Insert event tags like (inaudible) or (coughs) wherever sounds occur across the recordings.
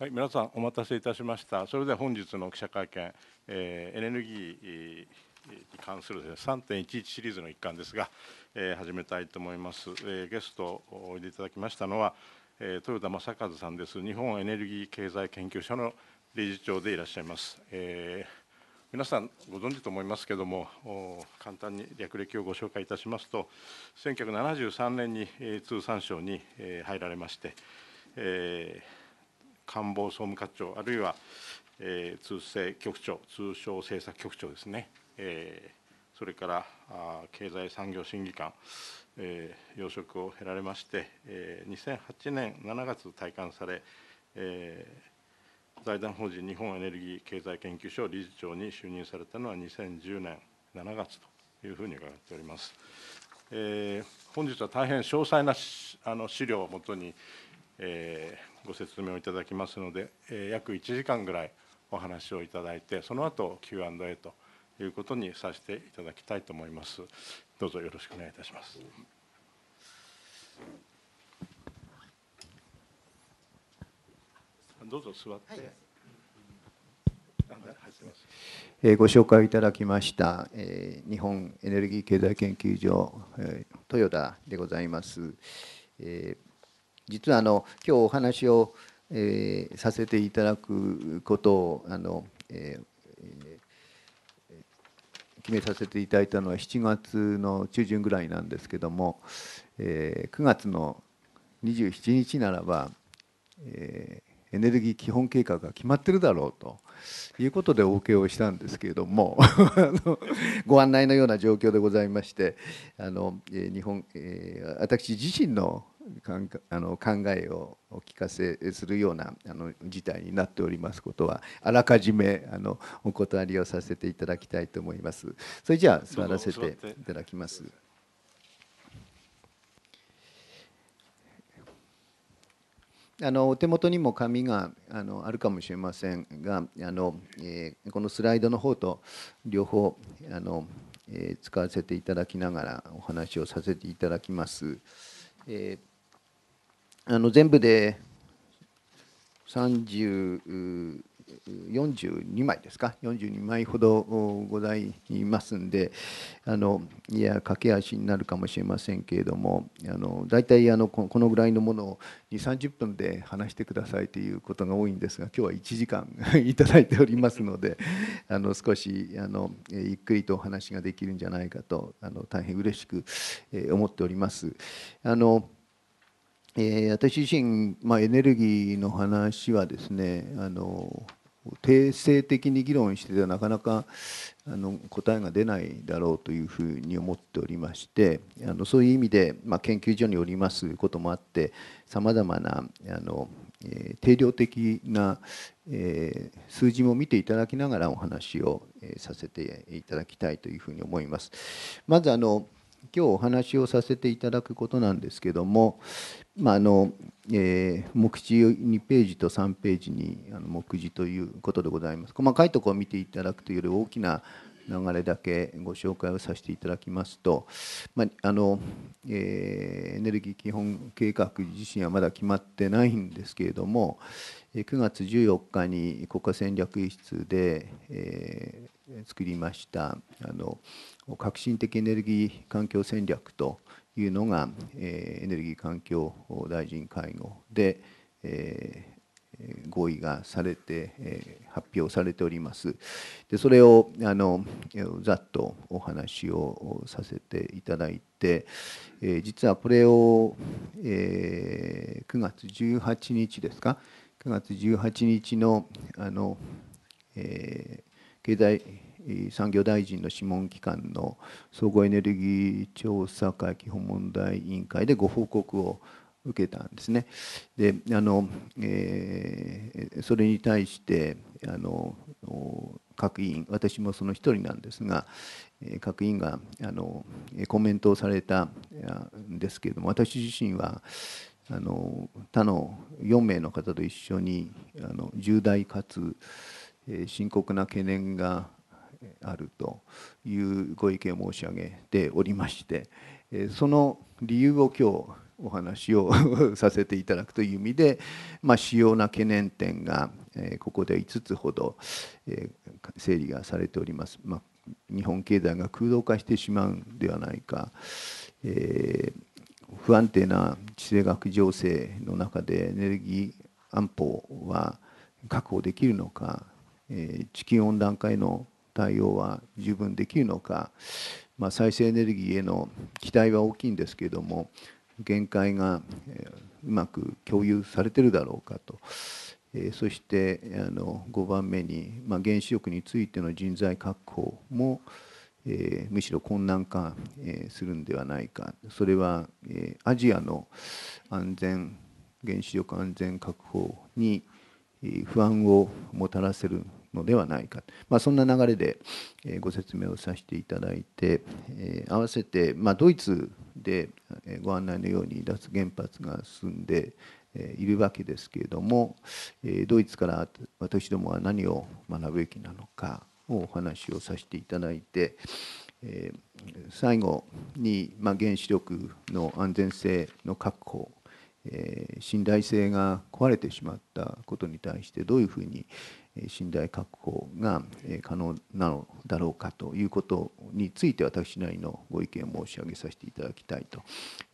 はい、皆さんお待たせいたしました。それでは本日の記者会見、えー、エネルギーに関する、3.11シリーズの一環ですが、えー、始めたいと思います。えー、ゲストをおいでいただきましたのは、え、豊田正和さんです。日本エネルギー経済研究所の理事長でいらっしゃいます。え皆さんご存知と思いますけれども、簡単に略歴をご紹介いたしますと、1973年に通産省に入られまして、えー官房総務課長、あるいは、えー、通政局長、通商政策局長ですね、えー、それからあ経済産業審議官、えー、要職を経られまして、えー、2008年7月退官され、えー、財団法人日本エネルギー経済研究所理事長に就任されたのは2010年7月というふうに伺っております。えー、本日は大変詳細なあの資料をもとに、えー、ご説明をいただきますので、えー、約1時間ぐらいお話をいただいてその後 Q&A ということにさせていただきたいと思います。どうぞよろしくお願いいたします。どうぞ座って、はい。えご紹介いただきました、え日本エネルギー経済研究所、え豊田でございます。えー実はあの今日お話を、えー、させていただくことをあの、えー、決めさせていただいたのは7月の中旬ぐらいなんですけども、えー、9月の27日ならば、えー、エネルギー基本計画が決まってるだろうということでお受けをしたんですけれども (laughs) ご案内のような状況でございましてあの日本、えー、私自身のあの考えをお聞かせするようなあの事態になっておりますことはあらかじめあのお断りをさせていただきたいと思います。それじゃあ座らせていただきます。あのお手元にも紙があのあるかもしれませんがあの、えー、このスライドの方と両方あの、えー、使わせていただきながらお話をさせていただきます。えーあの全部で30 42枚ですか？42枚ほどございますんであのいや駆け足になるかもしれませんけれどもあの大体あのこのぐらいのものを2 3 0分で話してくださいということが多いんですが今日は1時間いただいておりますのであの少しあのゆっくりとお話ができるんじゃないかとあの大変嬉しく思っております。あのえー、私自身、まあ、エネルギーの話はですねあの定性的に議論しててはなかなかあの答えが出ないだろうというふうに思っておりましてあのそういう意味で、まあ、研究所におりますこともあってさまざまなあの、えー、定量的な、えー、数字も見ていただきながらお話を、えー、させていただきたいというふうに思います。まずあの今日お話をさせていただくことなんですけども、まあのえー、目次2ページと3ページにあの目次ということでございます。細かいところを見ていただくというより大きな流れだけご紹介をさせていただきますと、まああのえー、エネルギー基本計画自身はまだ決まってないんですけれども9月14日に国家戦略室で、えー、作りましたあの革新的エネルギー環境戦略というのが、え、エネルギー環境大臣会合で、え、合意がされて、え、発表されております。でそれをあのざっとお話をさせていただいて、え、実はこれを、え、9月18日ですか？9月18日のあの、え、経済産業大臣の諮問機関の総合エネルギー調査会基本問題委員会でご報告を受けたんですね。であの、えー、それに対してあの各委員私もその一人なんですが各委員があのコメントをされたんですけれども私自身はあの他の4名の方と一緒にあの重大かつ深刻な懸念があるというご意見を申し上げておりましてその理由を今日お話をさせていただくという意味で、まあ、主要な懸念点が、ここで5つほど、整理がされております。まあ、日本経済が空洞化してしまうんではないか、えー、不安定な地政学情勢の中でエネルギー安保は確保できるのか、え、地球温暖化への対応は十分できるのか、まあ、再生エネルギーへの期待は大きいんですけれども限界がうまく共有されてるだろうかと、えそしてあの5番目に、まあ、原子力についての人材確保も、えむしろ困難化、えするんではないか。それは、えアジアの安全原子力安全確保に不安をもたらせるのではないか、まあ、そんな流れでご説明をさせていただいて合わせて、まあ、ドイツでご案内のように脱原発が進んでいるわけですけれどもドイツから私どもは何を学ぶべきなのかをお話をさせていただいて最後に、まあ、原子力の安全性の確保信頼性が壊れてしまったことに対してどういうふうに信頼確保が可能なのだろうかということについて私なりのご意見を申し上げさせていただきたいと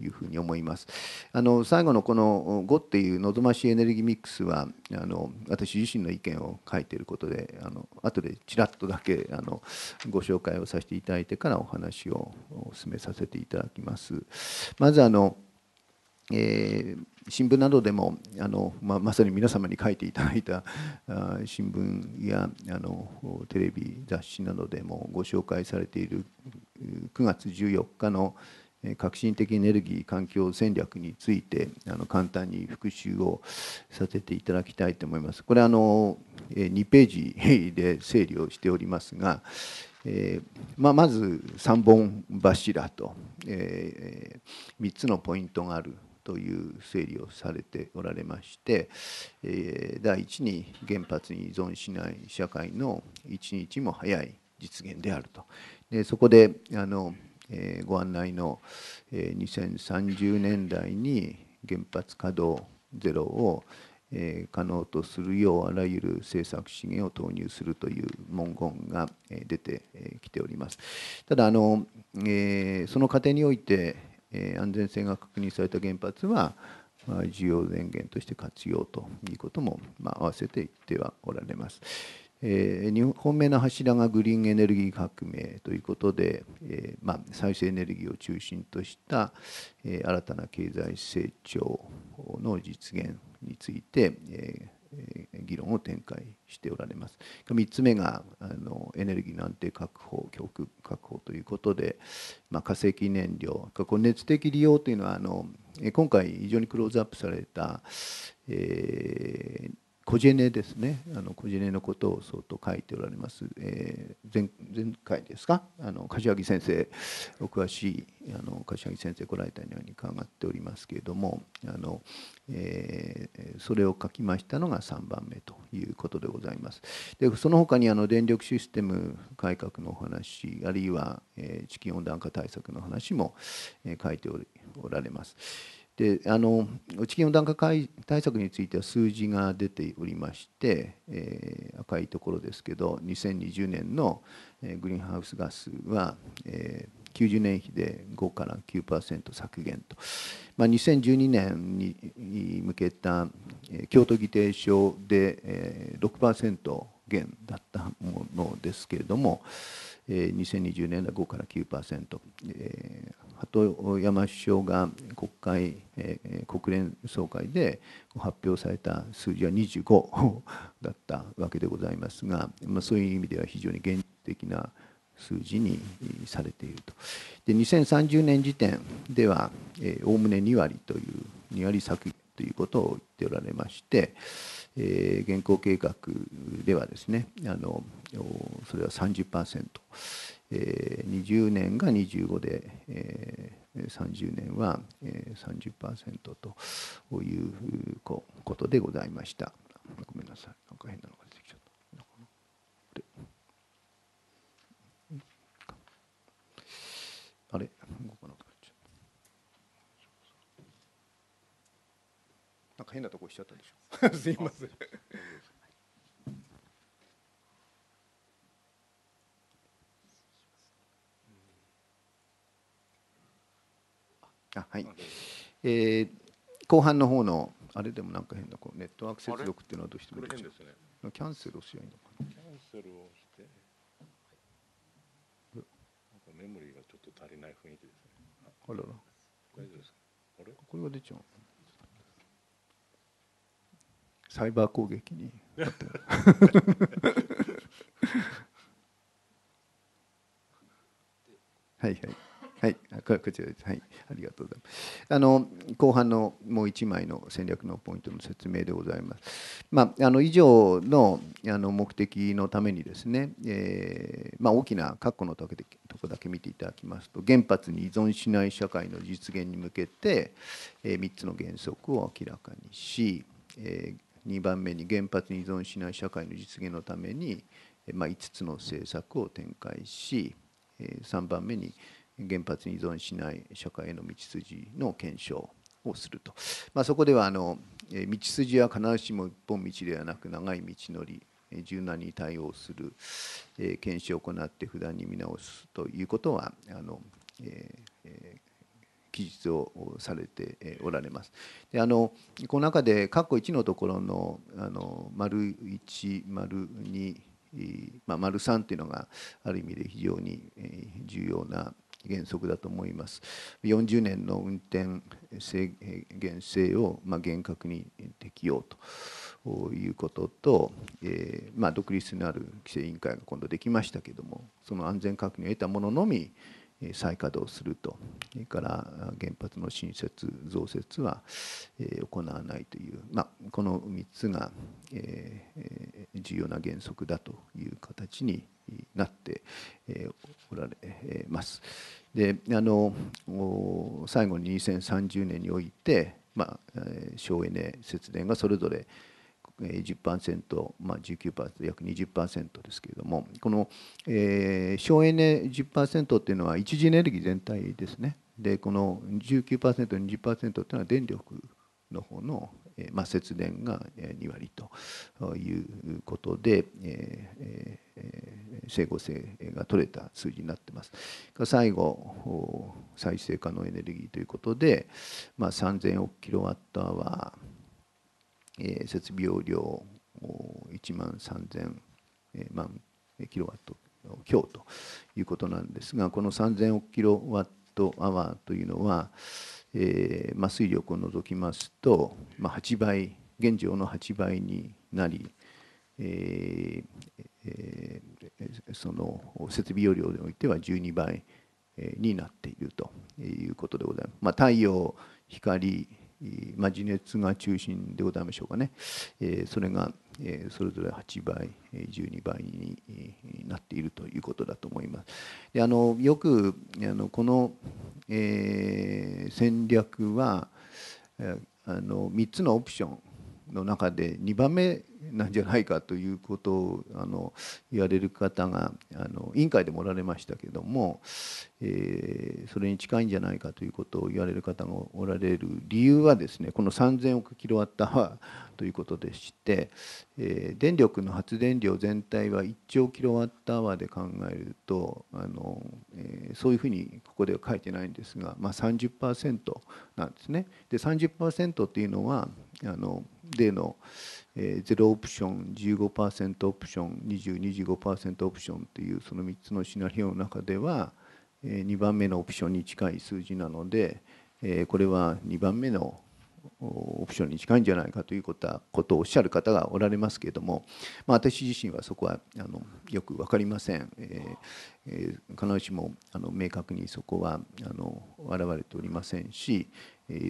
いうふうに思います。あの最後のこの5っていう望ましいエネルギーミックスはあの私自身の意見を書いていることであの後でちらっとだけあのご紹介をさせていただいてからお話を進めさせていただきます。まずあのえー、新聞などでもあの、まあ、まさに皆様に書いていただいた新聞やあのテレビ雑誌などでもご紹介されている9月14日の革新的エネルギー環境戦略についてあの簡単に復習をさせていただきたいと思います。これあの2ページで整理をしておりますが、えーまあ、まず3本柱と、えー、3つのポイントがあるという整理をされておられまして、え第一に原発に依存しない社会の一日も早い実現であると。でそこであの、えご案内の、え2030年代に原発稼働ゼロをえ可能とするようあらゆる政策資源を投入するという文言が出てきております。ただあの、えその過程において安全性が確認された原発は需要電源として活用ということも、ま、合わせて言ってはおられます。え、2本目の柱がグリーンエネルギー革命ということで、えま、再生エネルギーを中心とした、え、新たな経済成長の実現について、え議論を展開しておられます。3つ目があのエネルギーの安定確保、供給確保ということで、まあ、化石燃料、こ熱的利用というのはあの今回非常にクローズアップされた、えー、コジェネですね。あのコジェネのことを相当書いておられます、えー、前前回ですか？あの柏木先生お詳しいあの柏木先生来られたように伺っておりますけれどもあの、えー、それを書きましたのが3番目ということでございます。でその他にあの電力システム改革のお話あるいは、えー、地球温暖化対策の話も、えー、書いておられます。であの地球温暖化対策については数字が出ておりまして、えー、赤いところですけど2020年の、グリーンハウスガスは、えー、90年比で5から9%削減と、まあ、2012年に向けた、京都議定書で、6%減だったものですけれども、2020年では5から9%、えー、鳩山首相が国会、国連総会で発表された数字は25 (laughs) だったわけでございますが、まあ、そういう意味では非常に現実的な数字にされていると。で2030年時点ではおおむね2割という2割削減ということを言っておられまして、現行計画ではですねあのそれは30%。えー、20年が25で、えー、30年は、えー、30%ということでございました。ごめんなさい。なんか変なのが出てきちゃった。あれ？動かなくなっちゃった。しゃったでしょ (laughs) すいませんあはい、えー、後半の方のあれでもなんか変なこうネットワーク接続っていうのはどうしてもこれ変ですね。キャンセルをしないのかな？キャンセルをしてなんかメモリーがちょっと足りない雰囲気ですね。ああらら。大丈夫ですか？あれ？これが出ちゃうサイバー攻撃に (laughs) はいはいはい。こちらです。はい。ありがとうございます。あの後半のもう一枚の戦略のポイントの説明でございます。まああの以上のあの目的のためにですね、えーまあ、大きな括弧のとこだけ見ていただきますと原発に依存しない社会の実現に向けて、えー、3つの原則を明らかにし、えー、2番目に原発に依存しない社会の実現のために、まあ、5つの政策を展開し3番目に原発に依存しない社会への道筋の検証をすると、まあ、そこではあの道筋は必ずしも一本道ではなく長い道のり柔軟に対応する検証を行って不断に見直すということはあの、えー、記述をされておられます。であのこの中で括弧1のところのあの丸1丸2まあ、丸3というのがある意味で非常に重要な原則だと思います。40年の運転制限制をま厳格に適用ということと、えま、独立のある規制委員会が今度できましたけども、その安全確認を得たもののみ再稼働すると、それから原発の新設、増設は行わないという、まあ、この3つが重要な原則だという形になっておられます。であの最後に2030年において、まあ、省エネ節電がそれぞれ10%、まあ、19%約20%ですけれどもこの、省エネ10%っていうのは一次エネルギー全体ですねでこの 19%20% っていうのは電力の方の、節電が2割ということで、整合性が取れた数字になってます。最後再生可能エネルギーということで、まあ、3000億キロワットアワーえー、設備容量1万3000万キロワット強ということなんですがこの3000億キロワットアワーというのは、えーまあ、水力を除きますと、まあ、8倍現状の8倍になり、えーえー、その設備容量においては12倍になっているということでございます。まあ、太陽光まあ、地熱が中心でございましょうかね、えー、それが、えー、それぞれ8倍、12倍になっているということだと思います。であのよくあのこの、えー、戦略はあの3つのオプションの中で2番目なんじゃないかということをあの言われる方があの委員会でもおられましたけども、えー、それに近いんじゃないかということを言われる方がおられる理由はですねこの3000億キロワットアワーということでして、えー、電力の発電量全体は1兆キロワットアワーで考えるとあの、えー、そういうふうにここでは書いてないんですが、まあ30%なんですね。で30%っていうのはあの例の、えー、0オプション15%オプション2025%オプションというその3つのシナリオの中では、えー、2番目のオプションに近い数字なので、これは2番目のオプションに近いんじゃないかということをおっしゃる方がおられますけれども、まあ、私自身はそこはあのよく分かりません、えー、必ずしもあの明確にそこはあの現れておりませんし、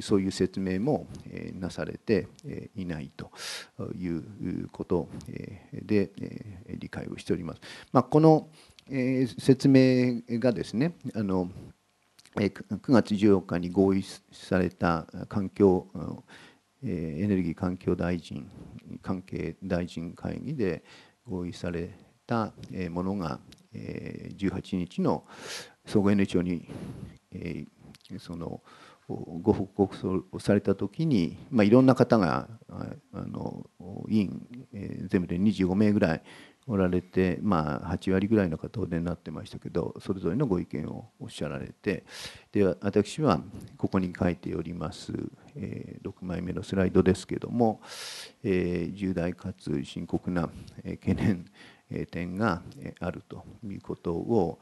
そういう説明もなされていないということで理解をしております。まあ、この説明がですねあの9月14日に合意された環境エネルギー環境大臣関係大臣会議で合意されたものが18日の総合エネ庁にそのご報告をされた時に、まあ、いろんな方があの委員、えー、全部で25名ぐらいおられて、まあ、8割ぐらいの方お出になってましたけどそれぞれのご意見をおっしゃられてで私はここに書いております、えー、6枚目のスライドですけども、えー、重大かつ深刻な懸念点があるということを、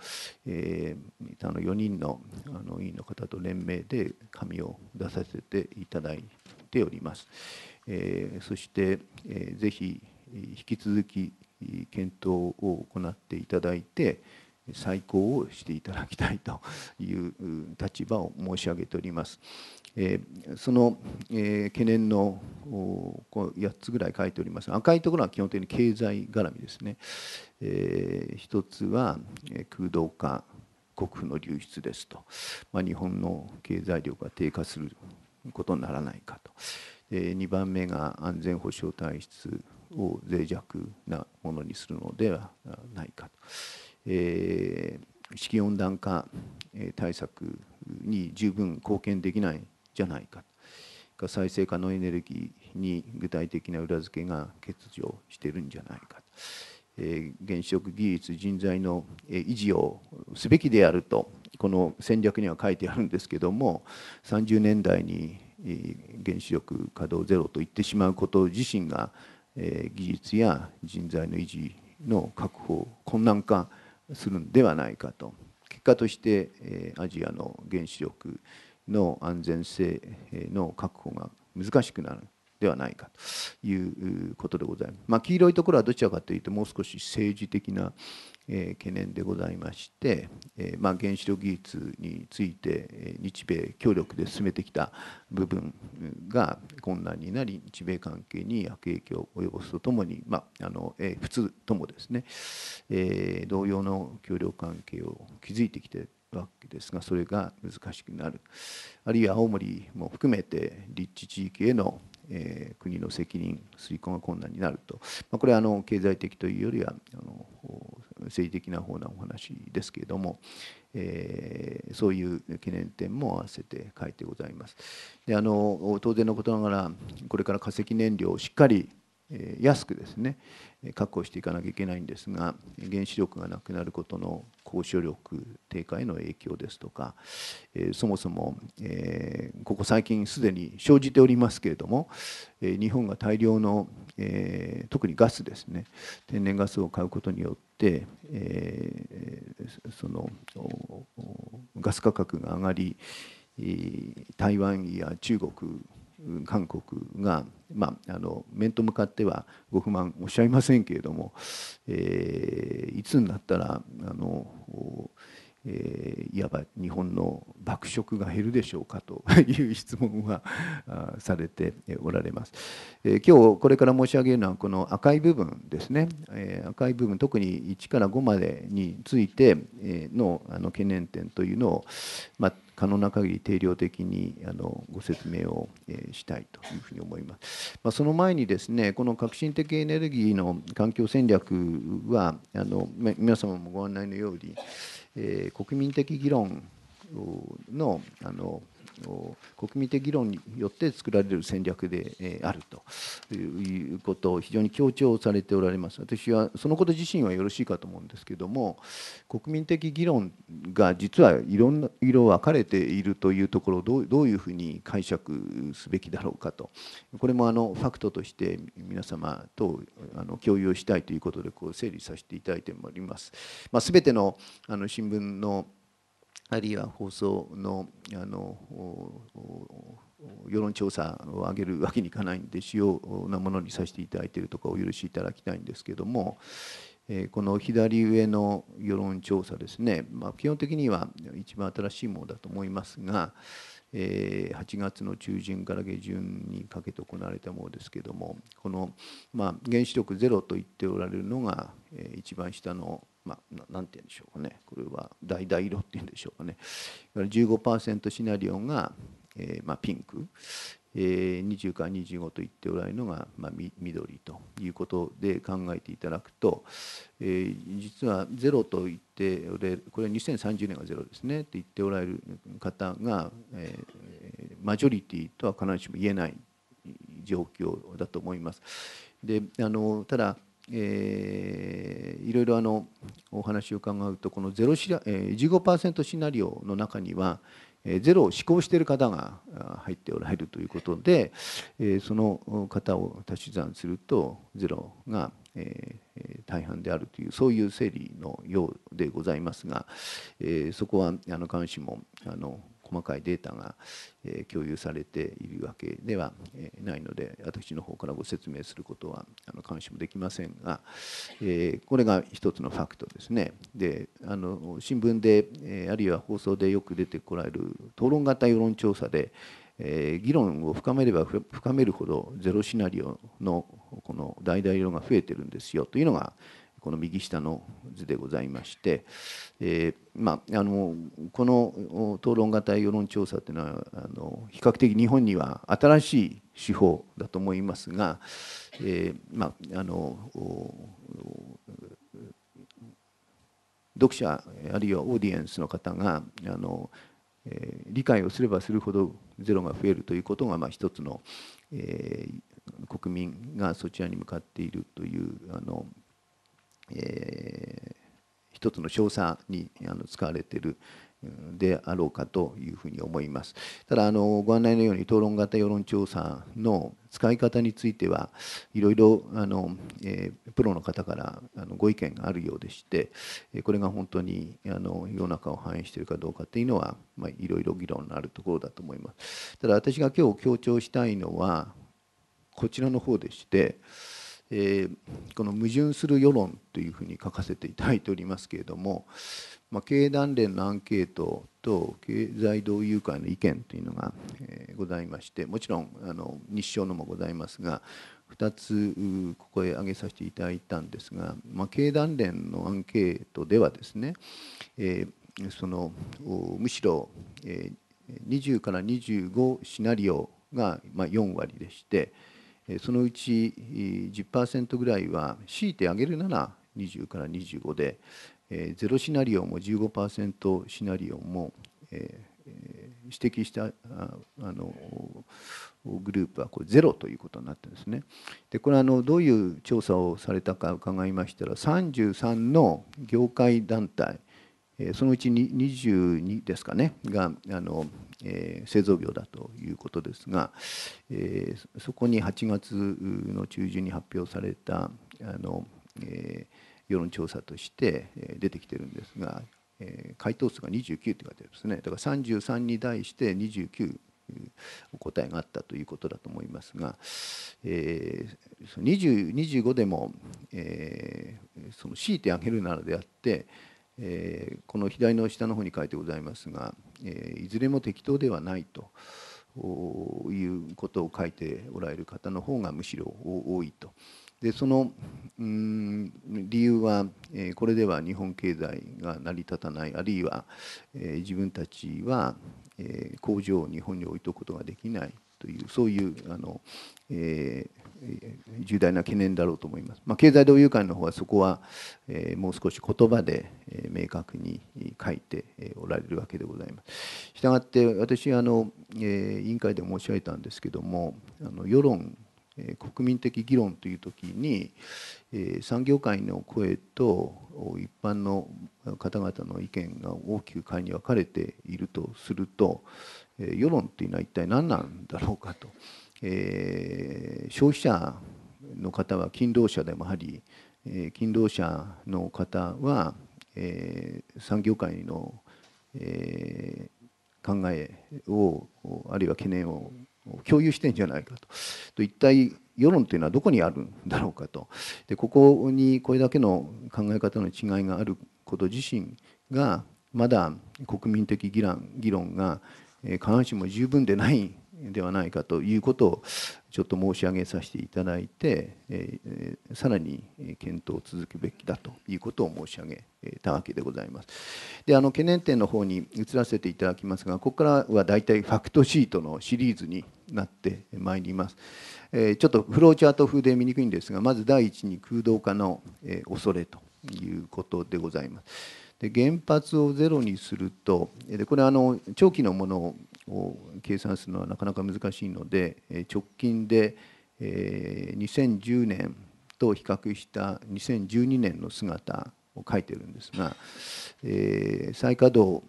えー、あの4人のあの委員の方と連名で紙を出させていただいております。えー、そして、えー、ぜひ引き続き検討を行っていただいて再考をしていただきたいという立場を申し上げております。その、懸念の8つぐらい書いております。赤いところは基本的に経済絡みですね、えー、一つは空洞化国府の流出ですと、まあ、日本の経済力が低下することにならないかと、え、2番目が安全保障体質を脆弱なものにするのではないかと、えー、地球温暖化対策に十分貢献できないじゃないか再生可能エネルギーに具体的な裏付けが欠如しているんじゃないか、え、原子力技術人材の維持をすべきであるとこの戦略には書いてあるんですけども30年代に原子力稼働ゼロと言ってしまうこと自身が技術や人材の維持の確保困難化するんではないかと結果としてアジアの原子力の安全性の確保が難しくなるではないかということでございます。まあ、黄色いところはどちらかというともう少し政治的な懸念でございまして、まあ、原子力技術について日米協力で進めてきた部分が困難になり日米関係に悪影響を及ぼすとともに、まあ、あの普通ともですね、え同様の協力関係を築いてきてるわけですがそれが難しくなる。あるいは青森も含めて立地地域へのえー、国の責任遂行が困難になると、まあ、これはあの経済的というよりはあの政治的な方なお話ですけれども、えー、そういう懸念点も合わせて書いてございます。であの当然のことながらこれから化石燃料をしっかり安くですね確保していかなきゃいけないんですが原子力がなくなることの交渉力低下への影響ですとかそもそもここ最近すでに生じておりますけれども日本が大量の特にガスですね天然ガスを買うことによってそのガス価格が上がり台湾や中国韓国が、まあ、あの面と向かってはご不満おっしゃいませんけれども、えー、いつになったらあの、えー、いわば日本の爆食が減るでしょうかという質問はされておられます、えー、今日これから申し上げるのはこの赤い部分ですね、えー、赤い部分特に1から5までについてのあの懸念点というのを、まあ、可能な限り定量的にあのご説明を、えしたいというふうに思います。まあ、その前にですねこの革新的エネルギーの環境戦略はあの皆様もご案内のように、えー、国民的議論のあの国民的議論によって作られる戦略であると。いうことを非常に強調されておられます。私はそのこと自身はよろしいかと思うんですけども国民的議論が実はいろんな色分かれているというところをどういうふうに解釈すべきだろうかと。これもあのファクトとして皆様とあの共有したいということでこう整理させていただいております。まあ、全てのあの新聞のあるいは放送のあの世論調査を上げるわけにいかないんで主要なものにさせていただいているとかお許しいただきたいんですけどもこの左上の世論調査ですね、まあ、基本的には一番新しいものだと思いますが8月の中旬から下旬にかけて行われたものですけどもこの、まあ、原子力ゼロと言っておられるのが一番下のまあ、なんて言うんでしょうかね。これは橙色っていうんでしょうかね。15%シナリオが、えーまあ、ピンク、えー、20から25と言っておられるのが、まあ、緑ということで考えていただくと、えー、実はゼロと言っておれこれは2030年がゼロですね。って言っておられる方が、えー、マジョリティとは必ずしも言えない状況だと思います。であのただえー、いろいろあのお話を伺うとこのゼロシラ、えー、15%シナリオの中には、えー、ゼロを思考している方が入っておられるということで、えー、その方を足し算するとゼロが、えー、大半であるというそういう整理のようでございますが、えー、そこはあの監視もあの細かいデータが共有されているわけではないので私の方からご説明することは監視もできませんがこれが一つのファクトですね。であの新聞であるいは放送でよく出てこられる討論型世論調査で議論を深めれば深めるほどゼロシナリオのこの大々色が増えてるんですよというのがこの右下の図でございまして、えー、まあ、あのこの討論型世論調査というのはあの比較的日本には新しい手法だと思いますが、えー、まあ、あの読者あるいはオーディエンスの方があの、えー、理解をすればするほどゼロが増えるということが、まあ、一つの、えー、国民がそちらに向かっているというあのえー、一つの称賛にあの使われているであろうかというふうに思います。ただあのご案内のように討論型世論調査の使い方についてはいろいろあの、えー、プロの方からあのご意見があるようでしてこれが本当にあの世の中を反映しているかどうかというのは、まあ、いろいろ議論のあるところだと思います。ただ私が今日強調したいのはこちらの方でして、えー、この矛盾する世論というふうに書かせていただいておりますけれども、まあ、経団連のアンケートと経済同友会の意見というのが、えー、ございましてもちろんあの日照のもございますが2つここへ挙げさせていただいたんですが、まあ、経団連のアンケートではですね、えー、そのむしろ、えー、20から25シナリオが、まあ、4割でして、そのうち10%ぐらいは強いてあげるなら20から25でゼロシナリオも15%シナリオも指摘したあのグループはこれゼロということになってるんですね。でこれはあのどういう調査をされたか伺いましたら33の業界団体そのうち22ですかねがあのえー、製造業だということですが、えー、そこに8月の中旬に発表されたあの、えー、世論調査として出てきてるんですが、えー、回答数が29って書いてあるんですね。だから33に対して29お答えがあったということだと思いますが、えー、20 25でも、えー、その強いてあげるならであって、えー、この左の下の方に書いてございますが、えー、いずれも適当ではないということを書いておられる方の方がむしろ多いと。でそのうん理由は、えー、これでは日本経済が成り立たないあるいは、え、自分たちは、え、工場を日本に置いとくことができないというそういうあの、え、重大な懸念だろうと思います。まあ、経済同友会の方はそこは、えもう少し言葉で、え明確に書いておられるわけでございます。したがって私あの、え委員会で申し上げたんですけどもあの世論国民的議論という時に産業界の声と一般の方々の意見が大きく会に分かれているとすると世論っていうのは一体何なんだろうかと。えー、消費者の方は勤労者でもあり、えー、勤労者の方は、えー、産業界の、えー、考えをあるいは懸念を共有してんじゃないかと。と一体世論というのはどこにあるんだろうかと。でここにこれだけの考え方の違いがあること自身がまだ国民的議論議論が必ずしも十分でないではないかということをちょっと申し上げさせていただいて、え、さらに検討を続けるべきだということを申し上げたわけでございます。であの懸念点の方に移らせていただきますがここからは大体ファクトシートのシリーズになってまいります。え、ちょっとフローチャート風で見にくいんですがまず第一に空洞化の、え、恐れということでございます。で原発をゼロにするとでこれあの長期のものを計算するのはなかなか難しいので直近で2010年と比較した2012年の姿を書いてるんですが再稼働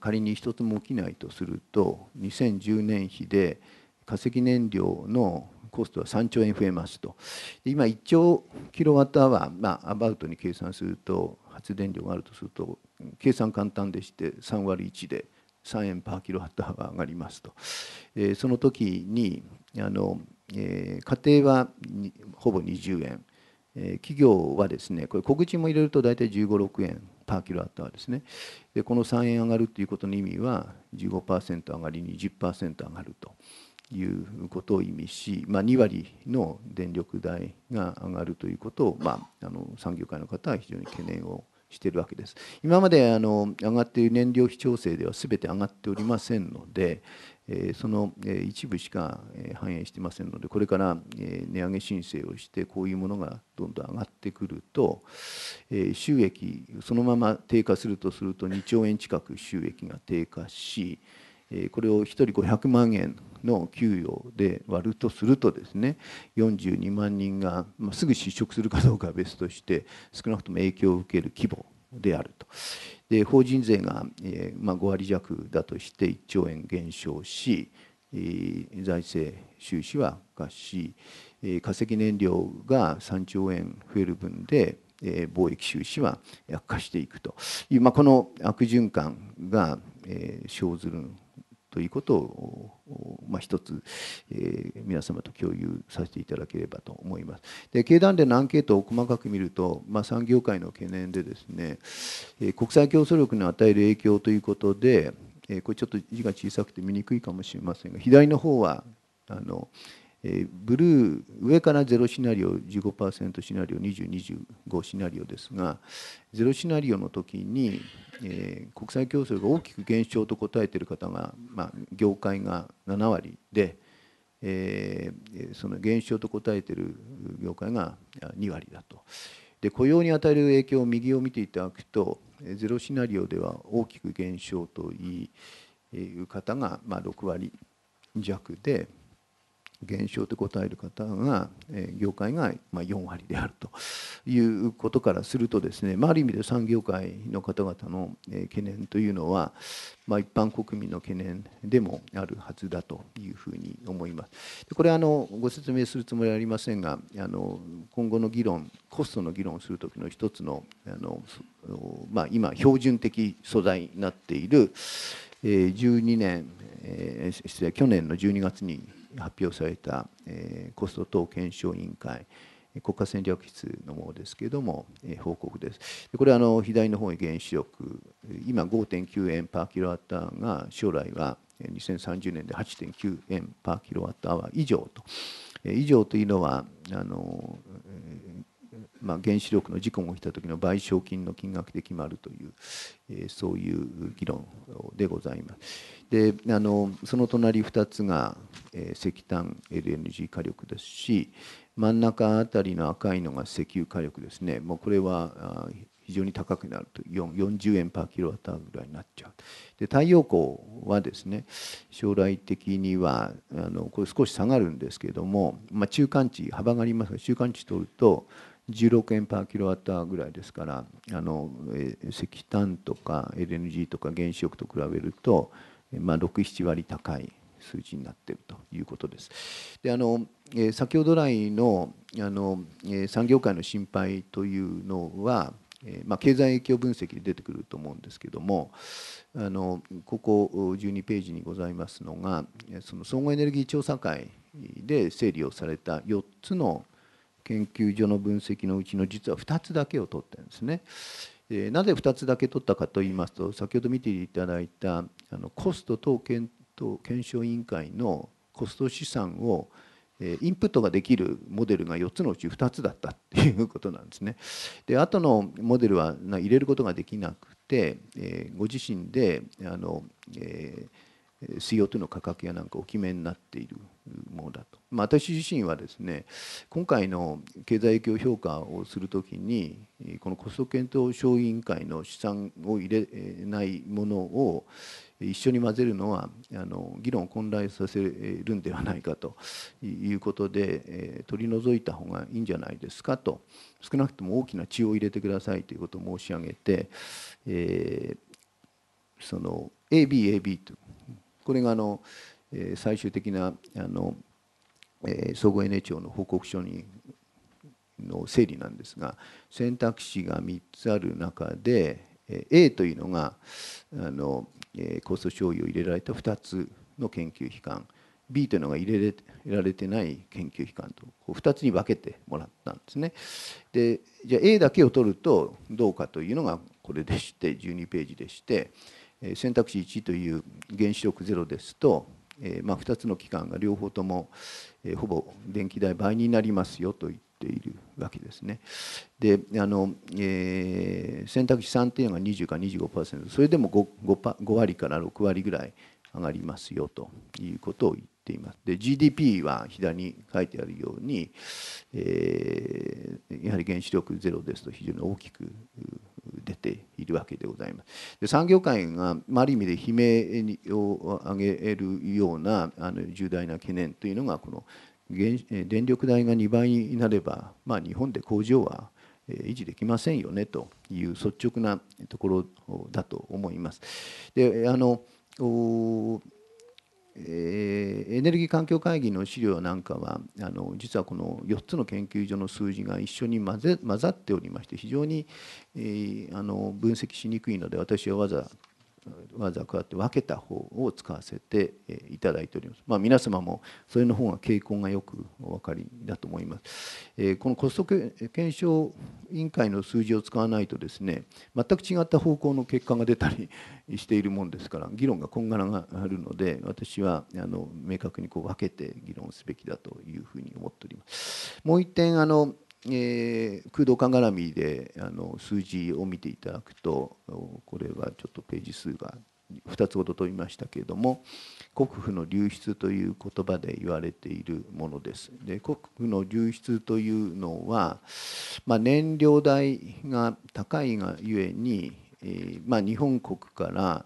仮に一つも起きないとすると2010年比で化石燃料のコストは3兆円増えますと。今1兆キロワットアワー、まあ、アバウトに計算すると発電量があるとすると計算簡単でして3割1で3円パーキロワットアワー上がりますと、えー、その時にあの、えー、家庭はほぼ20円、えー、企業はですねこれ小口も入れると大体1 5 6円パーキロワットアワーですねでこの3円上がるということの意味は15%上がり20%上がると。いうことを意味し、まあ、2割の電力代が上がるということを、まあ、あの産業界の方は非常に懸念をしているわけです。今まであの上がっている燃料費調整では全て上がっておりませんので、えその一部しか反映してませんのでこれから値上げ申請をしてこういうものがどんどん上がってくると収益そのまま低下するとすると2兆円近く収益が低下しこれを1人500万円の給与で割るとするとですね42万人が、すぐ失職するかどうかは別として少なくとも影響を受ける規模であると。で法人税が、えーまあ、5割弱だとして1兆円減少し、財政収支は悪化し、化石燃料が3兆円増える分で貿易収支は悪化していくという、まあ、この悪循環が、生ずるということを、まあ、一つ、えー、皆様と共有させていただければと思います。で経団連のアンケートを細かく見ると、まあ、産業界の懸念でですね、えー、国際競争力に与える影響ということで、えー、これちょっと字が小さくて見にくいかもしれませんが左の方はあのブルー上からゼロシナリオ15%シナリオ2025シナリオですがゼロシナリオの時に、えー、国際競争が大きく減少と答えている方が、まあ、業界が7割で、えー、その減少と答えている業界が2割だと。で雇用に与える影響を右を見ていただくとゼロシナリオでは大きく減少という方が、まあ、6割弱で減少と答える方が、え業界がま4割であるということからするとですね、まあ、ある意味で産業界の方々の、懸念というのは、まあ、一般国民の懸念でもあるはずだというふうに思います。これはあのご説明するつもりはありませんがあの今後の議論コストの議論をする時の一つのあの、まあ、今標準的素材になっている12年、え失礼去年の12月に発表された、えコスト等検証委員会国家戦略室のものですけれども、え報告です。これはあの左の方に原子力今5.9円パーキロワットアワーが将来は2030年で8.9円パーキロワットアワー以上と。以上というのはあのまあ、原子力の事故が起きた時の賠償金の金額で決まるという、えー、そういう議論でございます。であのその隣2つが、えー、石炭 LNG 火力ですし真ん中あたりの赤いのが石油火力ですねもうこれは非常に高くなると40円パーキロワットぐらいになっちゃうで太陽光はですね将来的にはあのこれ少し下がるんですけれども、まあ、中間値幅がありますが中間値取ると16円パーキロワットぐらいですからあの石炭とか LNG とか原子力と比べると、まあ、67割高い数字になっているということです。であの先ほど来のあの産業界の心配というのは、まあ、経済影響分析で出てくると思うんですけどもあのここ12ページにございますのがその総合エネルギー調査会で整理をされた4つの研究所の分析のうちの実は2つだけを取ってるんですね。えなぜ2つだけ取ったかといいますと先ほど見ていただいたあのコスト等検討検証委員会のコスト試算をインプットができるモデルが4つのうち2つだったっていうことなんですね。で後のモデルは入れることができなくて、えご自身であの、え CO2 の価格やなんかお決めになっているものだと、まあ、私自身はですね今回の経済影響評価をするときにこのコスト検討小委員会の試算を入れないものを一緒に混ぜるのはあの議論を混乱させるんではないかということで、え、取り除いた方がいいんじゃないですかと。少なくとも大きな血を入れてくださいということを申し上げて、えー、その ABAB と。これがあの、え、最終的なあの、え、総合 NA 庁の報告書にの整理なんですが選択肢が3つある中で A というのがあのコスト醤油を入れられた2つの研究機関 B というのが入れられてない研究機関と2つに分けてもらったんですね。でじゃあ A だけを取るとどうかというのがこれでして12ページでして選択肢1という原子力ゼロですと、えまあ、2つの機関が両方とも、えほぼ電気代倍になりますよといっているわけですね。であの、えー、選択肢3点が20か25%それでも 5, 5, 5割から6割ぐらい上がりますよということを言っています。で GDP は左に書いてあるように、えー、やはり原子力ゼロですと非常に大きく出ているわけでございます。で産業界が、まあ、ある意味で悲鳴を上げるようなあの重大な懸念というのがこの電力代が2倍になれば、まあ、日本で工場は維持できませんよねという率直なところだと思います。であのえー、エネルギー環境会議の資料なんかはあの実はこの4つの研究所の数字が一緒に混ぜ混ざっておりまして非常に、えー、あの分析しにくいので私はわざわざわざこうやって分けた方を使わせていただいております。まあ、皆様もそれの方が傾向がよくお分かりだと思います。えこのコスト検証委員会の数字を使わないとですね全く違った方向の結果が出たりしているもんですから議論がこんがらがあるので私はあの明確にこう分けて議論すべきだというふうに思っております。もう一点あのえー、空洞化絡みであの数字を見ていただくとこれはちょっとページ数が2つほど飛びましたけれども国府の流出という言葉で言われているものです。で国府の流出というのは、まあ、燃料代が高いがゆえに、えーまあ、日本国から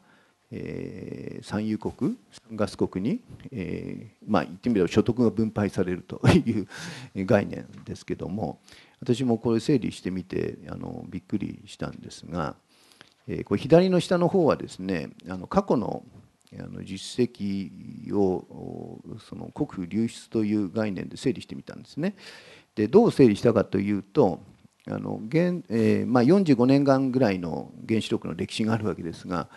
えー、産油国産ガス国に、えー、まあ言ってみれば所得が分配されるという概念ですけども私もこれ整理してみてあのびっくりしたんですが、えー、これ左の下の方はですねあの過去のあの実績をその国富流出という概念で整理してみたんですね。でどう整理したかというとあの現、えーまあ、45年間ぐらいの原子力の歴史があるわけですが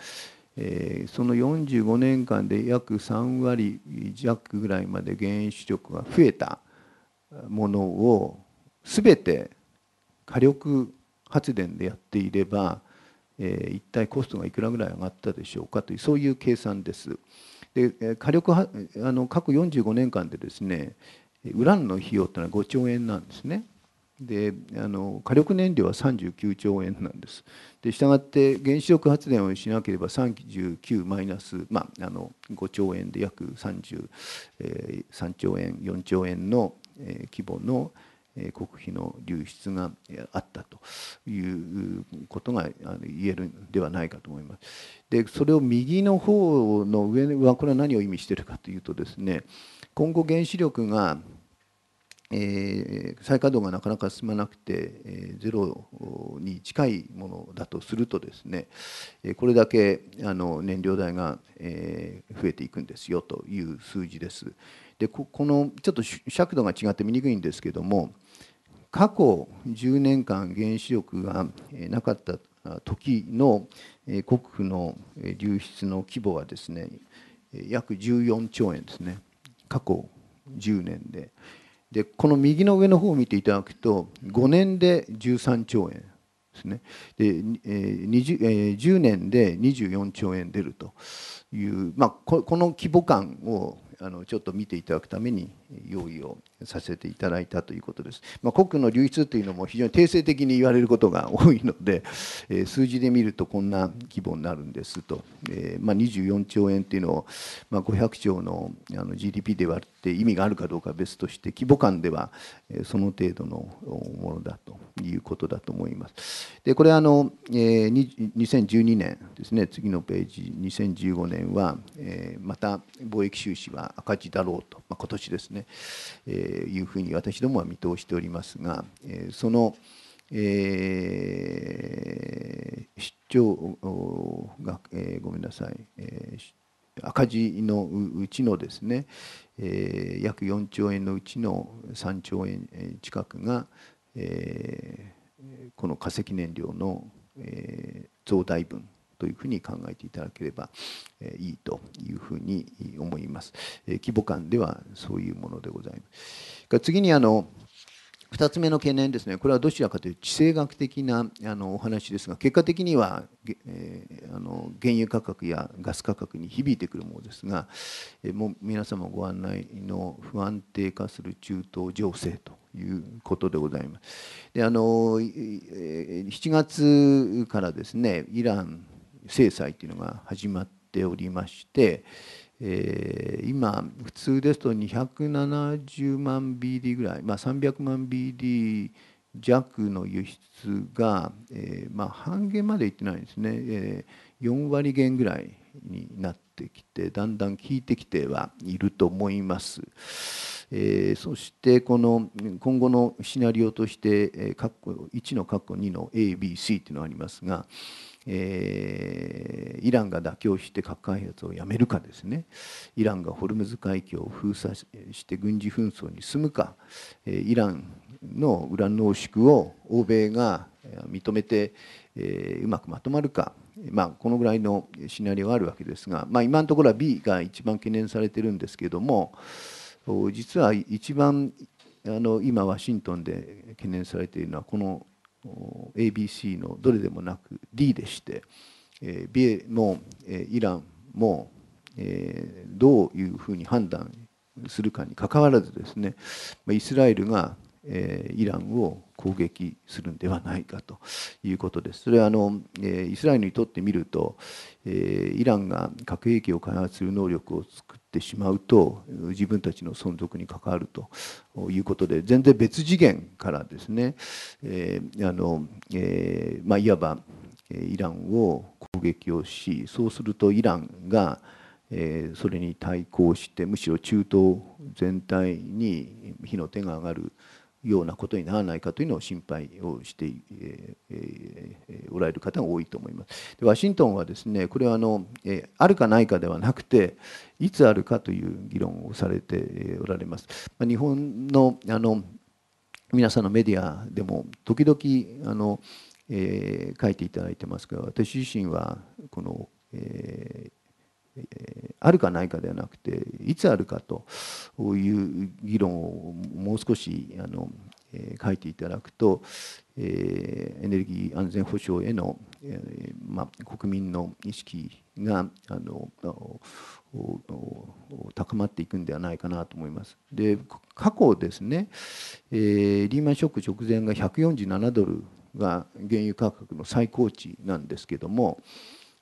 えー、その45年間で約3割弱ぐらいまで原子力が増えたものを全て火力発電でやっていれば、えー、一体コストがいくらぐらい上がったでしょうかというそういう計算です。で火力あの過去45年間でですねウランの費用というのは5兆円なんですね。であの火力燃料は39兆円なんです。でしたがって原子力発電をしなければ39マイナス、まあ、あの5兆円で約33、えー、兆円4兆円の、えー、規模の、国費の流出があったということが言えるんではないかと思います。でそれを右の方の上はこれは何を意味しているかというとですね今後原子力がえー、再稼働がなかなか進まなくて、えー、ゼロに近いものだとするとですね、え、これだけあの燃料代が、えー、増えていくんですよという数字です。でここのちょっと尺度が違って見にくいんですけども過去10年間原子力がなかった時の国府の流出の規模はですね約14兆円ですね過去10年で。でこの右の上の方を見ていただくと5年で13兆円ですね。で、えー 20, えー、10年で24兆円出るという、まあ、この規模感をあのちょっと見ていただくために用意をさせていただいたということです。まあ、国の流出というのも非常に定性的に言われることが多いので、(laughs) えー、数字で見るとこんな規模になるんですと、えーまあ、24兆円というのを、まあ、500兆のあの GDP で割って意味があるかどうかは別として規模感ではその程度のものだということだと思います。でこれあの、えー、2012年ですね次のページ2015年は、えー、また貿易収支は赤字だろうと、まあ、今年ですね、えー、いうふうに私どもは見通しておりますが、えー、その、えー、出張が、えー、ごめんなさい、えー、赤字のうちのですね、えー、約4兆円のうちの3兆円近くが、えー、この化石燃料の、えー、増大分というふうに考えていただければいいというふうに思います。規模感ではそういうものでございます。次にあの2つ目の懸念ですね、これはどちらかというと地政学的なあのお話ですが、結果的には、えー、あの原油価格やガス価格に響いてくるものですが、えー、もう皆様ご案内の不安定化する中東情勢ということでございます。であの7月からですね、イラン制裁というのが始まっておりまして、えー、今普通ですと270万 BD ぐらい、まあ、300万 BD 弱の輸出が、えーまあ、半減までいってないんですね、えー、4割減ぐらいになってきてだんだん効いてきてはいると思います。えー、そしてこの今後のシナリオとして、えー、1の括弧2の ABC というのがありますが、えー、イランが妥協して核開発をやめるかですね。イランがホルムズ海峡を封鎖して軍事紛争に進むか、えー、イランのウラン濃縮を欧米が認めて、えー、うまくまとまるか、まあ、このぐらいのシナリオがあるわけですが、まあ、今のところは B が一番懸念されてるんですけども実は一番あの今ワシントンで懸念されているのはこの ABC のどれでもなく D でして、えー、米も、えイランも、えー、どういうふうに判断するかにかかわらずですねイスラエルが、えイランを攻撃するんではないかということです。それはあの、えイスラエルにとってみると、えイランが核兵器を開発する能力を作ってしまうと自分たちの存続に関わるということで全然別次元からですね、え、あのえ、まあ、いわばイランを攻撃をしそうするとイランがえそれに対抗してむしろ中東全体に火の手が上がるようなことにならないかというのを心配をしておられる方が多いと思います。でワシントンはですねこれはあのあるかないかではなくていつあるかという議論をされておられます。日本のあの皆さんのメディアでも時々あの、えー、書いていただいてますが私自身はこの、えーあるかないかではなくていつあるかという議論をもう少しあの、書いていただくと、エネルギー安全保障への、国民の意識があの高まっていくんではないかなと思います。で過去ですね、リーマンショック直前が147ドルが原油価格の最高値なんですけども、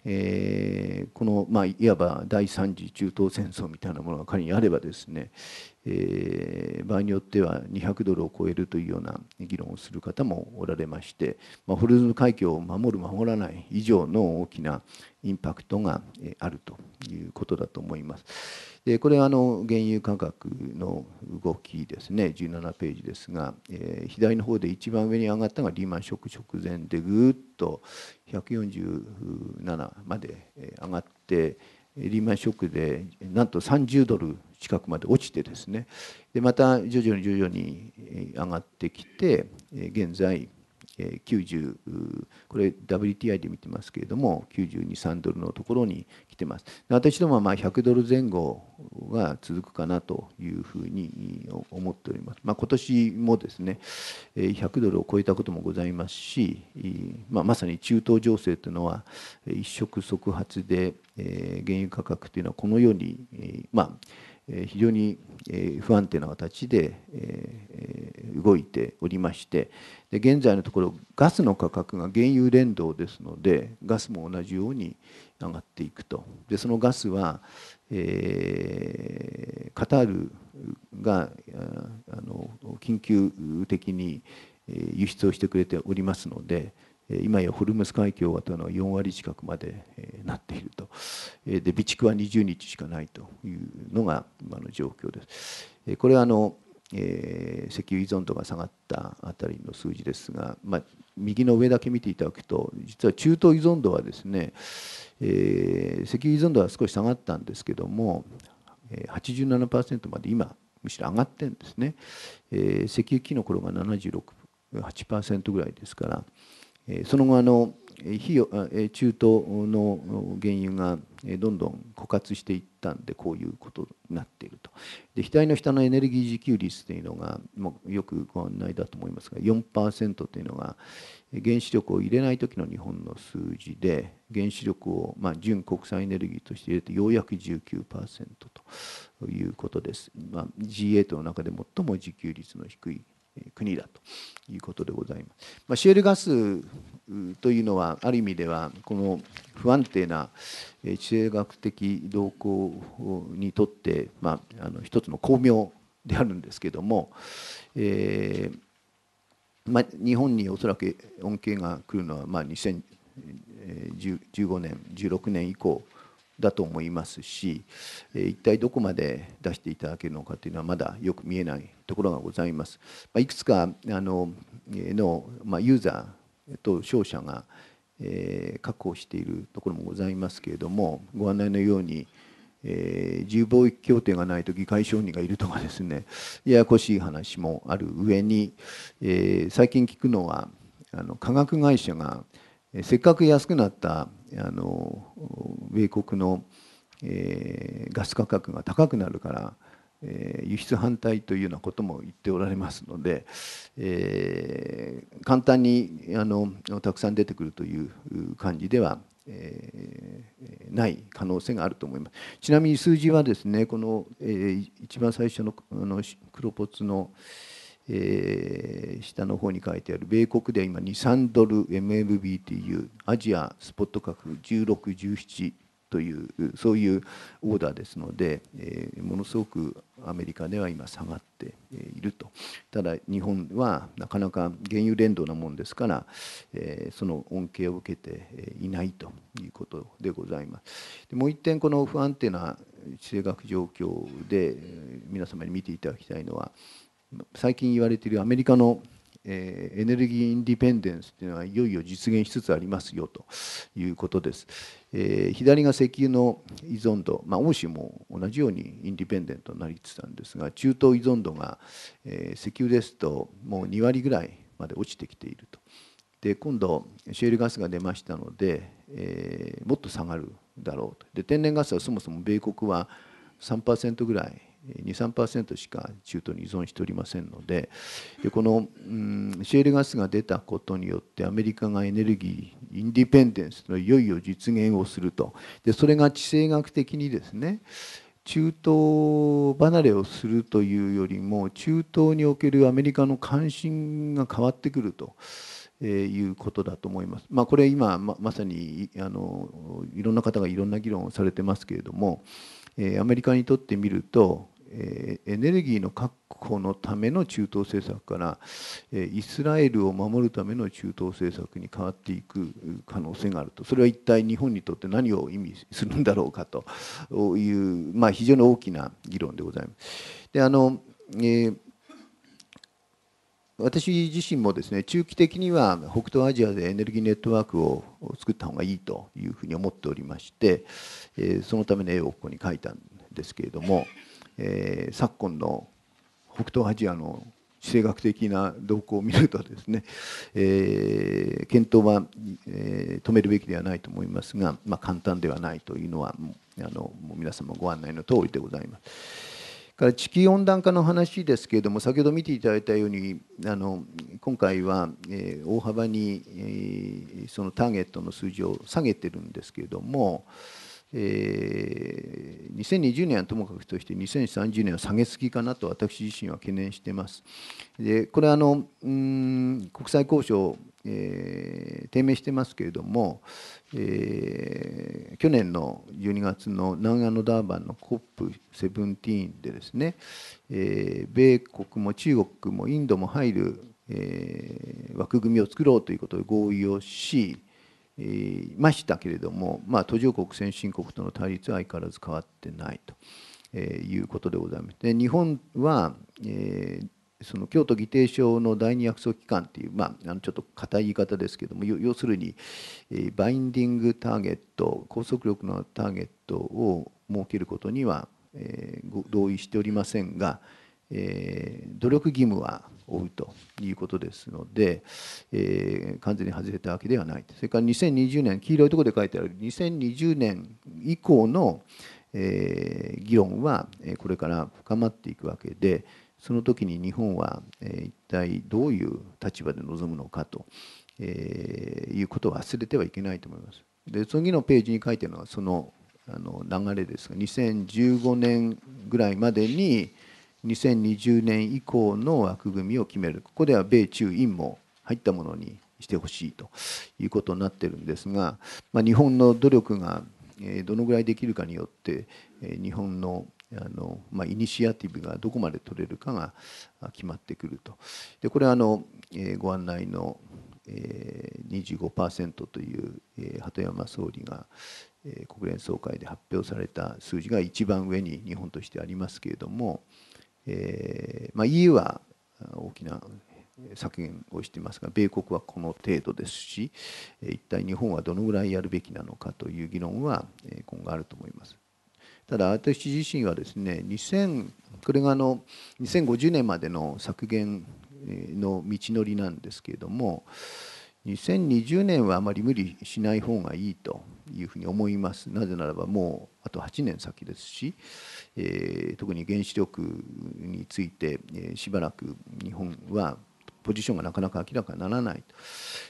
えー、この、まあ、いわば第三次中東戦争みたいなものが仮にあればですね、えー、場合によっては200ドルを超えるというような議論をする方もおられまして、まあ、ホルズ海峡を守る守らない以上の大きなインパクトがあるということだと思います。でこれはあの原油価格の動きですね。17ページですが、えー、左の方で一番上に上がったのがリーマンショック直前でぐっと147まで上がってリーマンショックでなんと30ドル近くまで落ちてですね。でまた徐々に徐々に上がってきて現在90これ WTI で見てますけれども923ドルのところに来てます。私どもはまあ100ドル前後が続くかなというふうに思っております、まあ、今年もですね100ドルを超えたこともございますし、まあ、まさに中東情勢というのは一触即発で原油価格というのはこのようにまあ非常に不安定な形で動いておりましてで現在のところガスの価格が原油連動ですのでガスも同じように上がっていくと。でそのガスは、えー、カタールがあの緊急的に輸出をしてくれておりますので今やホルムス海峡というのは4割近くまでなっていると。で備蓄は20日しかないというのが今の状況です。これはあのえー、石油依存度が下がったあたりの数字ですが、まあ、右の上だけ見ていただくと実は中東依存度はですね、えー、石油依存度は少し下がったんですけども87%まで今むしろ上がってるんですね、えー、石油期の頃が768%ぐらいですから、えー、その後あの費用中東の原油がどんどん枯渇していったんでこういうことになっていると。で額の下のエネルギー自給率というのがもうよくご案内だと思いますが4%というのが原子力を入れない時の日本の数字で原子力をまあ純国産エネルギーとして入れてようやく19%ということです、まあ、G8 の中で最も自給率の低い国だということでございます。まあ、シェールガスというのはある意味ではこの不安定な地政学的動向にとって、まあ、あの一つの巧妙であるんですけども、えーまあ、日本におそらく恩恵が来るのは、まあ、2015年16年以降だと思いますし一体どこまで出していただけるのかというのはまだよく見えないところがございます。まいくつかあのの、まあ、ユーザーと商社がえ確保しているところもございますけれどもご案内のように、え自由貿易協定がないと議会承認がいるとかですね (laughs) ややこしい話もある上に、え最近聞くのはあの化学会社がせっかく安くなったあの米国の、えー、ガス価格が高くなるから、えー、輸出反対というようなことも言っておられますので、えー、簡単にあのたくさん出てくるという感じでは、えー、ない可能性があると思います。ちなみに数字はですねこの、えー、一番最初のあの黒ポツのえー、下の方に書いてある米国では今23ドル MMBTU アジアスポット価格1617というそういうオーダーですので、えー、ものすごくアメリカでは今下がっていると。ただ日本はなかなか原油連動なもんですから、えー、その恩恵を受けていないということでございます。でもう一点この不安定な地政学状況で皆様に見ていただきたいのは最近言われているアメリカのえ、エネルギーインディペンデンスというのはいよいよ実現しつつありますよということです。え、左が石油の依存度、まあ、欧州も同じようにインディペンデントになりつつあるんですが中東依存度が、え、石油ですともう2割ぐらいまで落ちてきていると。で今度シェールガスが出ましたので、え、もっと下がるだろうと。で天然ガスはそもそも米国は3%ぐらい23%しか中東に依存しておりませんのででこの、うん、シェールガスが出たことによってアメリカがエネルギーインディペンデンスのいよいよ実現をするとでそれが地政学的にですね中東離れをするというよりも中東におけるアメリカの関心が変わってくると。えいうことだと思います。まあ、これ今ままさにあのいろんな方がいろんな議論をされてますけれども、えアメリカにとってみるとエネルギーの確保のための中東政策からイスラエルを守るための中東政策に変わっていく可能性があるとそれは一体日本にとって何を意味するんだろうかという、まあ、非常に大きな議論でございます。であのえー私自身もですね中期的には北東アジアでエネルギーネットワークを作った方がいいというふうに思っておりまして、そのための絵をここに描いたんですけれども、えー、昨今の北東アジアの地政学的な動向を見るとですね、(laughs) えー、検討は、えー、止めるべきではないと思いますが、まあ、簡単ではないというのはあのもう皆様ご案内の通りでございます。から地球温暖化の話ですけれども先ほど見ていただいたようにあの今回は、えー、大幅に、えー、そのターゲットの数字を下げてるんですけれどもえー、2020年はともかくとして2030年は下げすぎかなと私自身は懸念しています。でこれはあのうん国際交渉、えー、低迷してますけれども、えー、去年の12月の南岸のダーバンの COP17 でですね、えー、米国も中国もインドも入る、えー、枠組みを作ろうということで合意をし、いましたけれども、まあ、途上国、先進国との対立は相変わらず変わってないということでございます。で日本は、えーその京都議定書の第二約束機関っていう、まあ、あのちょっと硬い言い方ですけども要するに、えー、バインディングターゲット拘束力のターゲットを設けることには、えー、同意しておりませんが、えー、努力義務は負うということですので、えー、完全に外れたわけではない。それから2020年、黄色いところで書いてある2020年以降の、えー、議論はこれから深まっていくわけで、その時に日本は、えー、一体どういう立場で臨むのかと、えー、いうことを忘れてはいけないと思います。で次のページに書いてるのはそのあの流れですが2015年ぐらいまでに2020年以降の枠組みを決めるここでは米中印も入ったものにしてほしいということになってるんですが、まあ、日本の努力がどのぐらいできるかによって日本のあの、まあ、イニシアティブがどこまで取れるかが決まってくると。でこれはあのご案内の25%という鳩山総理が国連総会で発表された数字が一番上に日本としてありますけれどもえーまあ、EU は大きな削減をしていますが米国はこの程度ですし一体日本はどのぐらいやるべきなのかという議論は今後あると思います。ただ私自身はですね2000これがあの2050年までの削減の道のりなんですけれども2020年はあまり無理しない方がいいというふうに思いますなぜならばもうあと8年先ですし、えー、特に原子力について、えー、しばらく日本はポジションがなかなか明らかにならない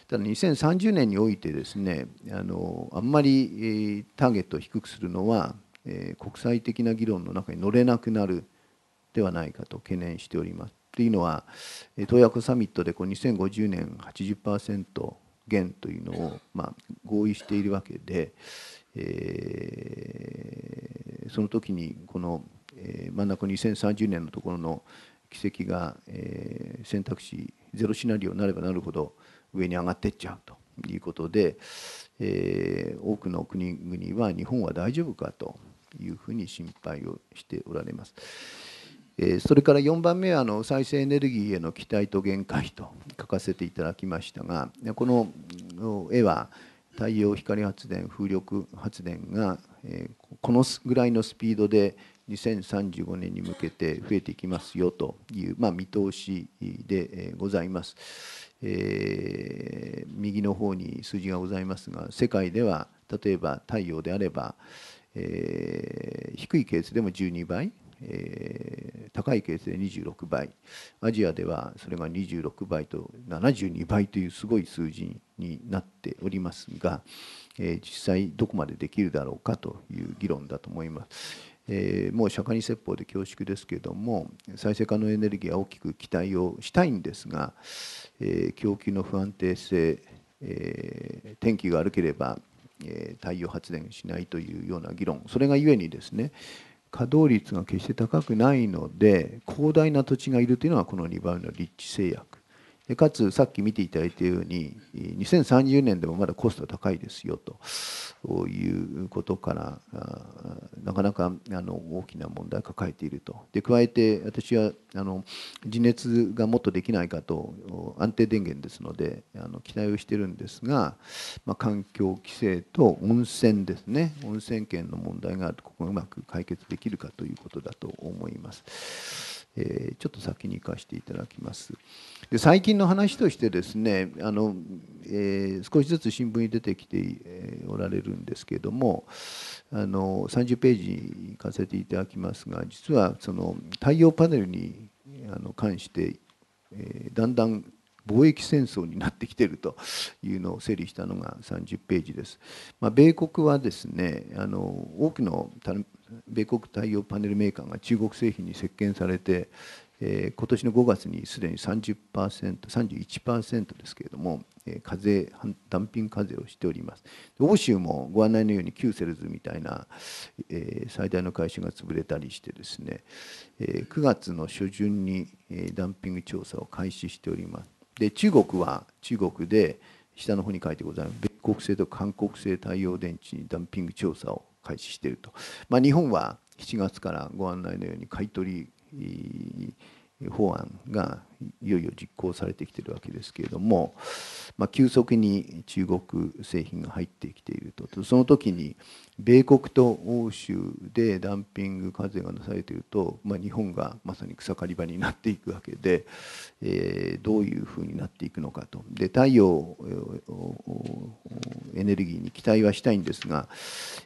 ただ2030年においてですねあのあんまり、えー、ターゲットを低くするのは、えー、国際的な議論の中に乗れなくなるではないかと懸念しております。というのは洞爺湖サミットでこう2050年80%減というのを、まあ、合意しているわけで、えー、その時にこの、真ん中2030年のところの軌跡が、選択肢ゼロシナリオになればなるほど上に上がっていっちゃうということで、えー、多くの国々は日本は大丈夫かというふうに心配をしておられます。それから4番目はあの再生エネルギーへの期待と限界と書かせていただきましたがこの絵は太陽光発電風力発電がこのぐらいのスピードで2035年に向けて増えていきますよという、まあ、見通しでございます。えー、右の方に数字がございますが世界では例えば太陽であれば、えー、低いケースでも12倍えー、高いケースで26倍アジアではそれが26倍と72倍というすごい数字になっておりますが、えー、実際どこまでできるだろうかという議論だと思います。えー、もう釈迦に説法で恐縮ですけれども再生可能エネルギーは大きく期待をしたいんですが、えー、供給の不安定性、えー、天気が悪ければ、え太陽発電しないというような議論それがゆえにですね稼働率が決して高くないので広大な土地がいるというのはこの2番の立地制約。でかつさっき見ていただいたように2030年でもまだコスト高いですよということからなかなかあの大きな問題を抱えているとで加えて私はあの地熱がもっとできないかと安定電源ですのであの期待をしているんですが、まあ、環境規制と温泉ですね温泉圏の問題がここがうまく解決できるかということだと思います。えー、ちょっと先に行かせていただきます。で最近の話としてですねあの、えー、少しずつ新聞に出てきておられるんですけれどもあの30ページに行かせていただきますが実はその太陽パネルにあの関して、えー、だんだん貿易戦争になってきているというのを整理したのが30ページです。まあ、米国はですねあの多くの米国太陽パネルメーカーが中国製品に席巻されて、えー、今年の5月にすでに30%、31%ですけれども、えー、課税、ダンピング課税をしております。欧州もご案内のように Qセルズみたいな、えー、最大の会社が潰れたりしてですね、えー、9月の初旬に、えー、ダンピング調査を開始しております。で中国は中国で下の方に書いてございます米国製と韓国製太陽電池にダンピング調査を開始していると、まあ、日本は7月からご案内のように買取法案がいよいよ実行されてきているわけですけれども、まあ、急速に中国製品が入ってきていると。その時に米国と欧州でダンピング課税がなされていると、まあ、日本がまさに草刈り場になっていくわけで、えー、どういうふうになっていくのかとで太陽エネルギーに期待はしたいんですが、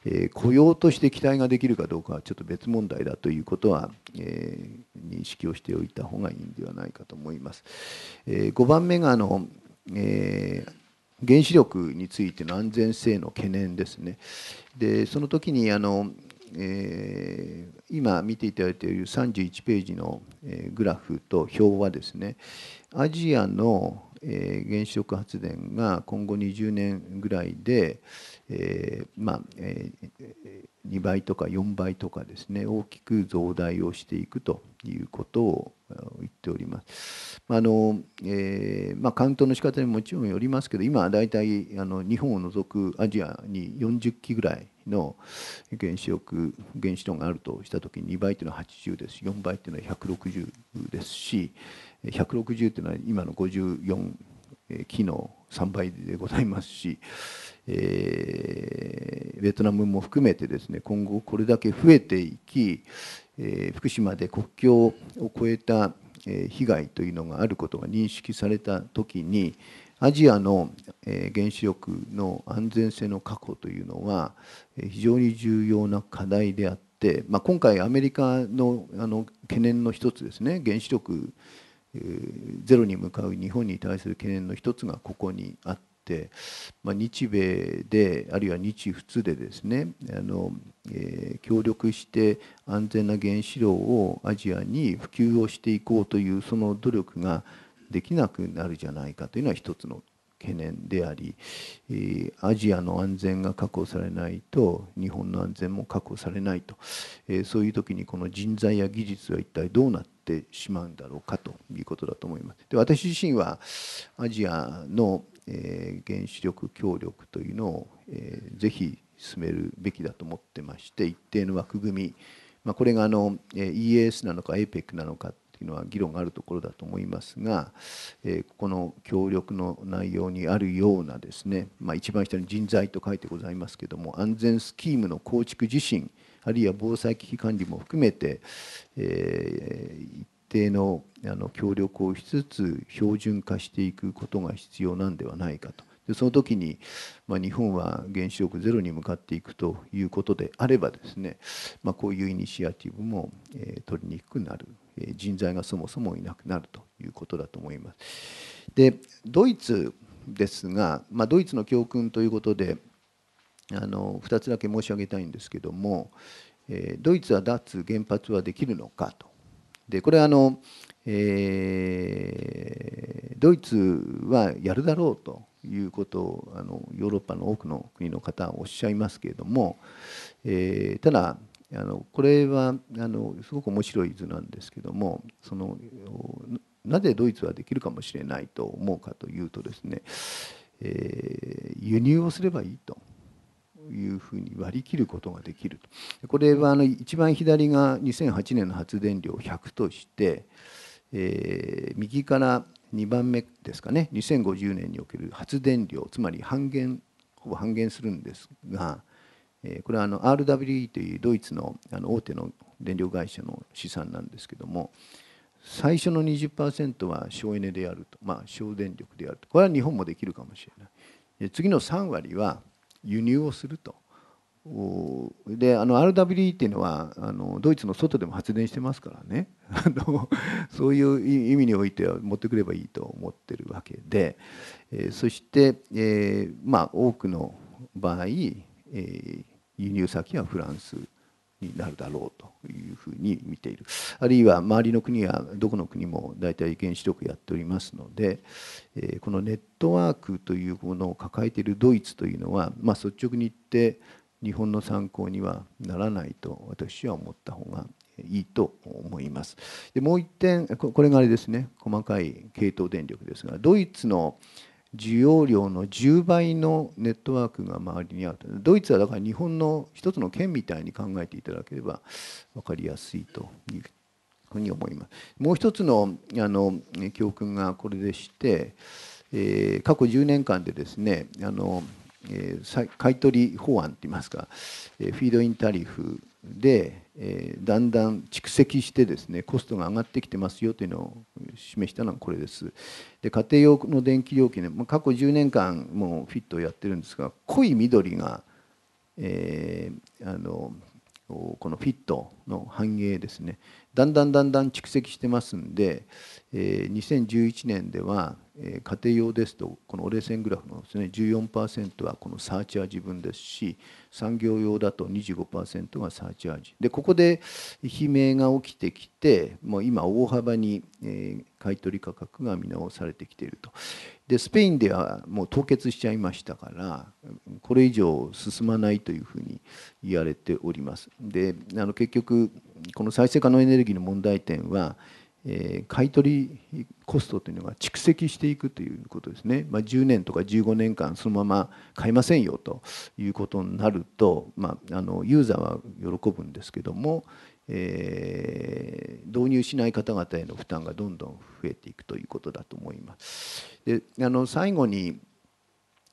えー、雇用として期待ができるかどうかはちょっと別問題だということは、えー、認識をしておいた方がいいんではないかと思います。え、5番目があの、えー原子力についての安全性の懸念ですね。でその時にあの、えー、今見ていただいている31ページの、え、グラフと表はですねアジアの、え、原子力発電が今後20年ぐらいで、えー、まあ、えー、2倍とか4倍とかですね大きく増大をしていくということを言っております。あのえーまあ、カウントの仕方にもちろんよりますけど今大体あの日本を除くアジアに40機ぐらいの原子力原子炉があるとした時に2倍というのは80です4倍というのは160ですし160というのは今の54機の3倍でございますし、えー、ベトナムも含めてですね今後これだけ増えていき、えー、福島で国境を越えた被害というのがあることが認識された時にアジアの原子力の安全性の確保というのは非常に重要な課題であって、まあ、今回アメリカのあの懸念の一つですね原子力ゼロに向かう日本に対する懸念の一つがここにあって、まあ、日米であるいは日仏でですねあの、えー、協力して安全な原子炉をアジアに普及をしていこうというその努力ができなくなるじゃないかというのは一つの懸念であり、えアジアの安全が確保されないと日本の安全も確保されないと、えそういう時にこの人材や技術は一体どうなってしまうんだろうかということだと思います。で私自身はアジアの、え原子力協力というのを、えー、ぜひ進めるべきだと思ってまして一定の枠組み、まあ、これがあの EAS なのか APEC なのかというのは議論があるところだと思いますが、えこの協力の内容にあるようなですね、まあ、一番下に人材と書いてございますけども安全スキームの構築自身あるいは防災危機管理も含めて、えー、一定のあの協力をしつつ標準化していくことが必要なんではないかと。でその時に、まあ、日本は原子力ゼロに向かっていくということであればですね、まあ、こういうイニシアティブも、えー、取りにくくなる人材がそもそもいなくなるということだと思います。でドイツですが、まあ、ドイツの教訓ということであの2つだけ申し上げたいんですけども、え、ドイツは脱原発はできるのかと。でこれはあの、えー、ドイツはやるだろうということをあのヨーロッパの多くの国の方はおっしゃいますけれども、えー、ただあのこれはあのすごく面白い図なんですけどもそのなぜドイツはできるかもしれないと思うかというとですね、えー、輸入をすればいいというふうに割り切ることができるこれはあの一番左が2008年の発電量100として、えー、右から2番目ですかね2050年における発電量つまり半減ほぼ半減するんですがこれはあの RWE というドイツのあの大手の電力会社の試算なんですけども最初の20%は省エネであると、まあ、省電力であると。これは日本もできるかもしれない。次の3割は輸入をすると。であの RWE っていうのはあのドイツの外でも発電してますからね。(laughs) そういう意味においては持ってくればいいと思ってるわけで、えー、そして、えー、まあ多くの場合、え、輸入先はフランスになるだろうというふうに見ているあるいは周りの国はどこの国も大体原子力やっておりますので、えこのネットワークというものを抱えているドイツというのは、まあ、率直に言って日本の参考にはならないと私は思った方がいいと思います。でもう一点これがあれですね細かい系統電力ですがドイツの需要量の10倍のネットワークが周りにあるドイツはだから日本の一つの県みたいに考えていただければ分かりやすいというふうに思います。もう一つのあの教訓がこれでして、えー、過去10年間でですねあの、えー、買取法案といいますか、えー、フィードインタリフで、えー、だんだん蓄積してですねコストが上がってきてますよというのを示したのがこれです。で家庭用の電気料金で、まあ、過去10年間もうフィットをやってるんですが濃い緑が、えー、あのこのフィットの反映ですねだんだんだんだん蓄積してますんで、えー、2011年では家庭用ですとこの折れ線グラフのですね14%はこのサーチャージ分ですし産業用だと25%がサーチャージ。でここで悲鳴が起きてきてもう今大幅に買い取り価格が見直されてきていると。でスペインではもう凍結しちゃいましたからこれ以上進まないというふうに言われております。であの結局この再生可能エネルギーの問題点はえー、買取コストというのが蓄積していくということですね、まあ、10年とか15年間そのまま買いませんよということになると、まあ、あのユーザーは喜ぶんですけども、えー、導入しない方々への負担がどんどん増えていくということだと思います。であの最後に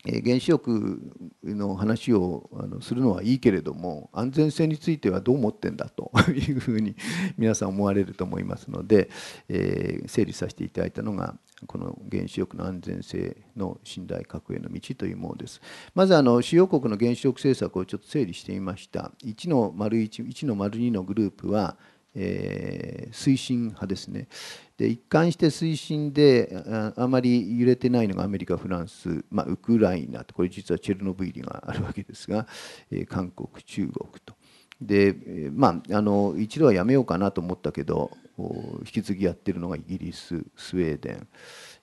原子力の話をするのはいいけれども安全性についてはどう思ってんだと (laughs) いうふうに皆さん思われると思いますので、えー、整理させていただいたのがこの原子力の安全性の信頼確への道というものです。まずあの主要国の原子力政策をちょっと整理してみました。1の丸1、1の丸2のグループはえー、推進派ですね。で一貫して推進であまり揺れてないのがアメリカフランス、まあ、ウクライナとこれ実はチェルノブイリがあるわけですが、えー、韓国中国と。でまああの一度はやめようかなと思ったけど引き継ぎやってるのがイギリススウェーデン、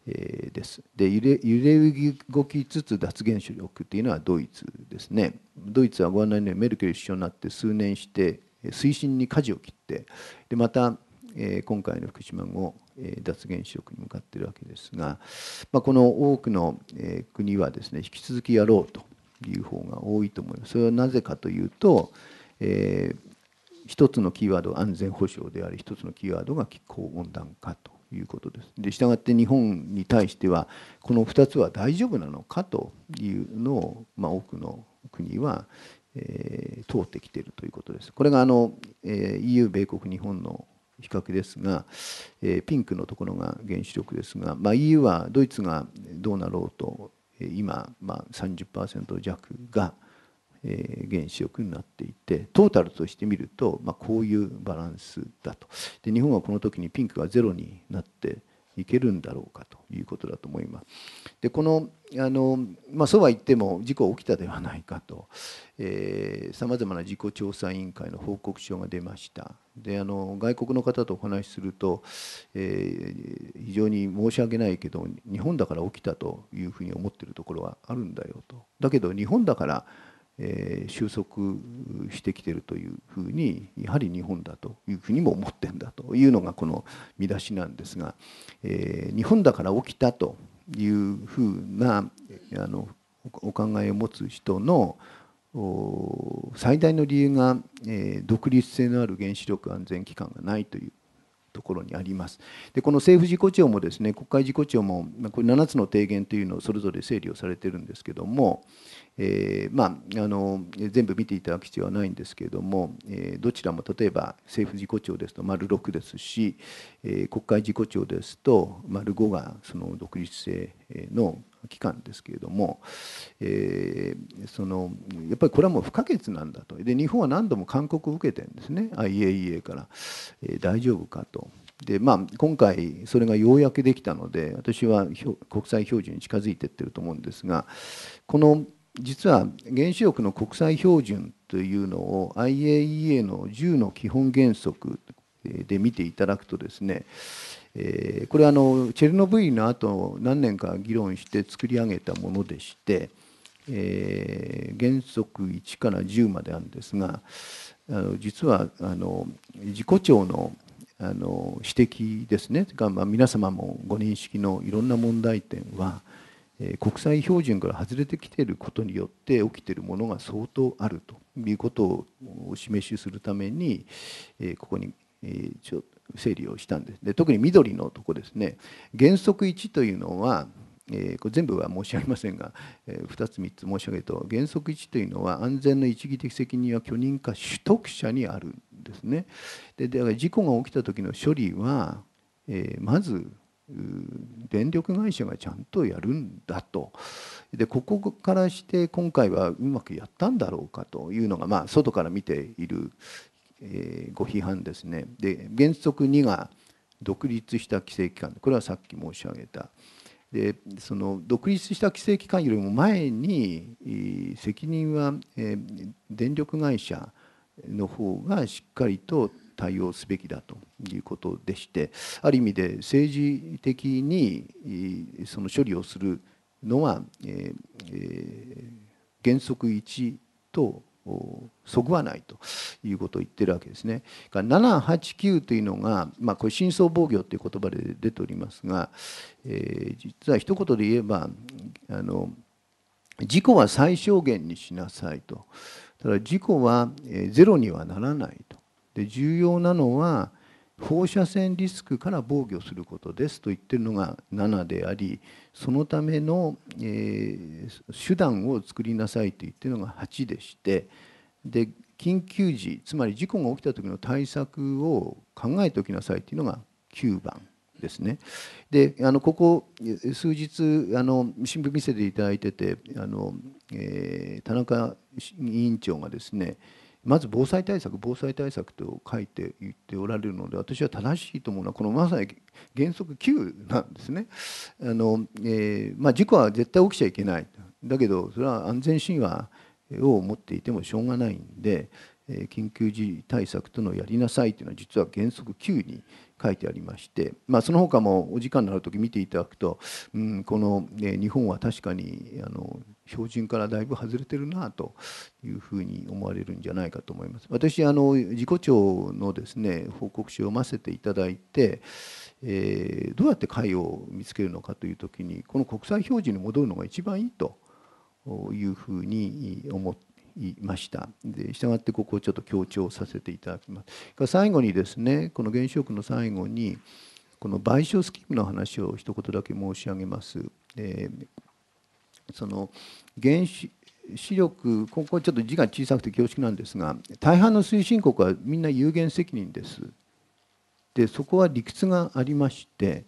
えー、です。で揺れ揺れ動きつつ脱原子力っていうのはドイツですね。ドイツはご案内のようにメルケル首相になって数年して推進に舵を切ってでまた、え今回の福島後、え脱原子力に向かっているわけですが、まあ、この多くの、え国はですね引き続きやろうという方が多いと思います。それはなぜかというと、えー、一つのキーワード安全保障であり一つのキーワードが気候温暖化ということです。でしたがって日本に対してはこの2つは大丈夫なのかというのを、まあ、多くの国はえー、通ってきているということです。これがあの、えー、EU、米国、日本の比較ですが、えー、ピンクのところが原子力ですが、まあ、EU はドイツがどうなろうと今、まあ30%弱が、えー、原子力になっていてトータルとして見ると、まあ、こういうバランスだとで日本はこの時にピンクがゼロになっていけるんだろうかということだと思います。でこのあの、まあ、そうは言っても事故起きたではないかと。さまざまな事故調査委員会の報告書が出ました。であの外国の方とお話しすると、えー、非常に申し訳ないけど日本だから起きたというふうに思ってるところはあるんだよと。だけど日本だからえー、収束してきてるというふうにやはり日本だというふうにも思ってんだというのがこの見出しなんですが、えー、日本だから起きたというふうなあのお考えを持つ人の最大の理由が、え、独立性のある原子力安全機関がないというところにあります。でこの政府事故調もですね国会事故調もこれ7つの提言というのをそれぞれ整理をされてるんですけども、えー、まああの全部見ていただく必要はないんですけれども、えー、どちらも例えば政府事故調ですと丸6ですし、えー、国会事故調ですと丸5がその独立性の機関ですけれども、えー、そのやっぱりこれはもう不可欠なんだと。で日本は何度も勧告を受けてるんですね。IAEA から、えー、大丈夫かと。でまあ、今回それがようやくできたので私は国際標準に近づいていってると思うんですがこの実は原子力の国際標準というのを IAEA の10の基本原則で見ていただくとですねえー、これはのチェルノブイリの後何年か議論して作り上げたものでして、えー、原則1から10まであるんですがあの実はあの自己調のあの指摘ですね。が、まあ、皆様もご認識のいろんな問題点は、えー、国際標準から外れてきていることによって起きているものが相当あるということをお示しするために、えー、ここに、えー、ちょっと整理をしたんです。で特に緑のとこですね。原則1というのは、えー、これ全部は申し上げませんが、えー、2つ3つ申し上げると原則1というのは安全の一義的責任は許認可取得者にあるんですね。でだから事故が起きた時の処理は、えー、まず電力会社がちゃんとやるんだと。でここからして今回はうまくやったんだろうかというのが、まあ、外から見ているえー、ご批判ですね。で原則2が独立した規制機関。これはさっき申し上げた。でその独立した規制機関よりも前に責任は、えー、電力会社の方がしっかりと対応すべきだということでしてある意味で政治的にその処理をするのは、えー、原則1とそぐわないということを言ってるわけですね。789というのが、まあ、これ深層防御という言葉で出ておりますが、えー、実は一言で言えばあの事故は最小限にしなさいとただ事故はゼロにはならないとで重要なのは放射線リスクから防御することですと言ってるのが7でありそのための、えー、手段を作りなさいと言ってるのが8でしてで緊急時つまり事故が起きた時の対策を考えておきなさいというのが9番ですね。であのここ数日あの新聞見せていただいててあの、えー、田中委員長がですねまず防災対策防災対策と書いて言っておられるので私は正しいと思うのはこのまさに原則9なんですね。(laughs) あのえーまあ、事故は絶対起きちゃいけないだけどそれは安全神話を持っていてもしょうがないんで、えー、緊急時対策とのやりなさいというのは実は原則9に書いてありまして、まあ、その他もお時間のある時見ていただくと、うん、この、ね、日本は確かにあの標準からだいぶ外れてるなというふうに思われるんじゃないかと思います。私あの自己庁のですね報告書を読ませていただいて、えー、どうやって解を見つけるのかという時にこの国際標準に戻るのが一番いいというふうに思いましたでしたがってここをちょっと強調させていただきます最後にですねこの原子力の最後にこの賠償スキームの話を一言だけ申し上げます。えー、その原子視力ここちょっと字が小さくて恐縮なんですが大半の推進国はみんな有限責任です。でそこは理屈がありまして、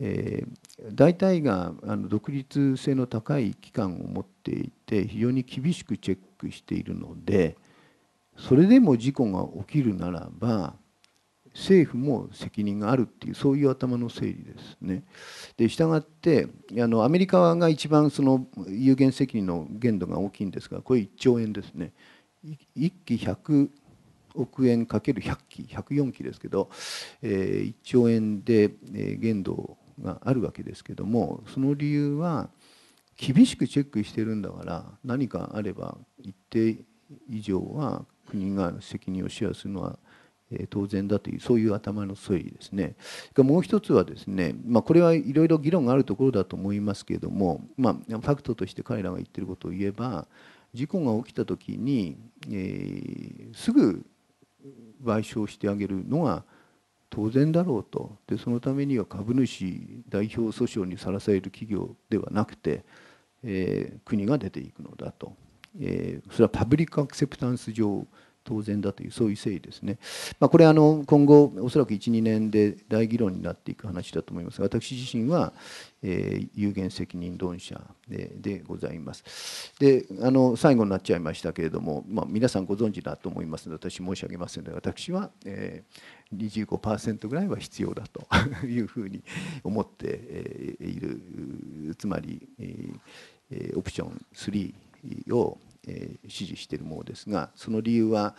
えー、大体があの独立性の高い機関を持っていて非常に厳しくチェックしているのでそれでも事故が起きるならば政府も責任があるっていうそういう頭の整理ですね。で従ってあのアメリカが一番その有限責任の限度が大きいんですがこれ1兆円ですね。1機100億円かける100機104機ですけど、えー、1兆円で、限度があるわけですけどもその理由は厳しくチェックしてるんだから何かあれば一定以上は国が責任をシェアするのは当然だというそういう頭の整理ですね。もう一つはですね、まあ、これはいろいろ議論があるところだと思いますけれども、まあ、ファクトとして彼らが言ってることを言えば事故が起きた時に、えー、すぐ賠償してあげるのが当然だろうとでそのためには株主代表訴訟にさらされる企業ではなくて、えー、国が出ていくのだと、えー、それはパブリックアクセプタンス上当然だというそういう誠意ですね、まあ、これあの今後おそらく12年で大議論になっていく話だと思いますが私自身は、えー、有限責任論者ででございます。であの最後になっちゃいましたけれども、まあ、皆さんご存知だと思いますので私申し上げますので私は、えー、25%ぐらいは必要だと (laughs) いうふうに思っているつまり、え、オプション3をえー、支持しているものですがその理由は、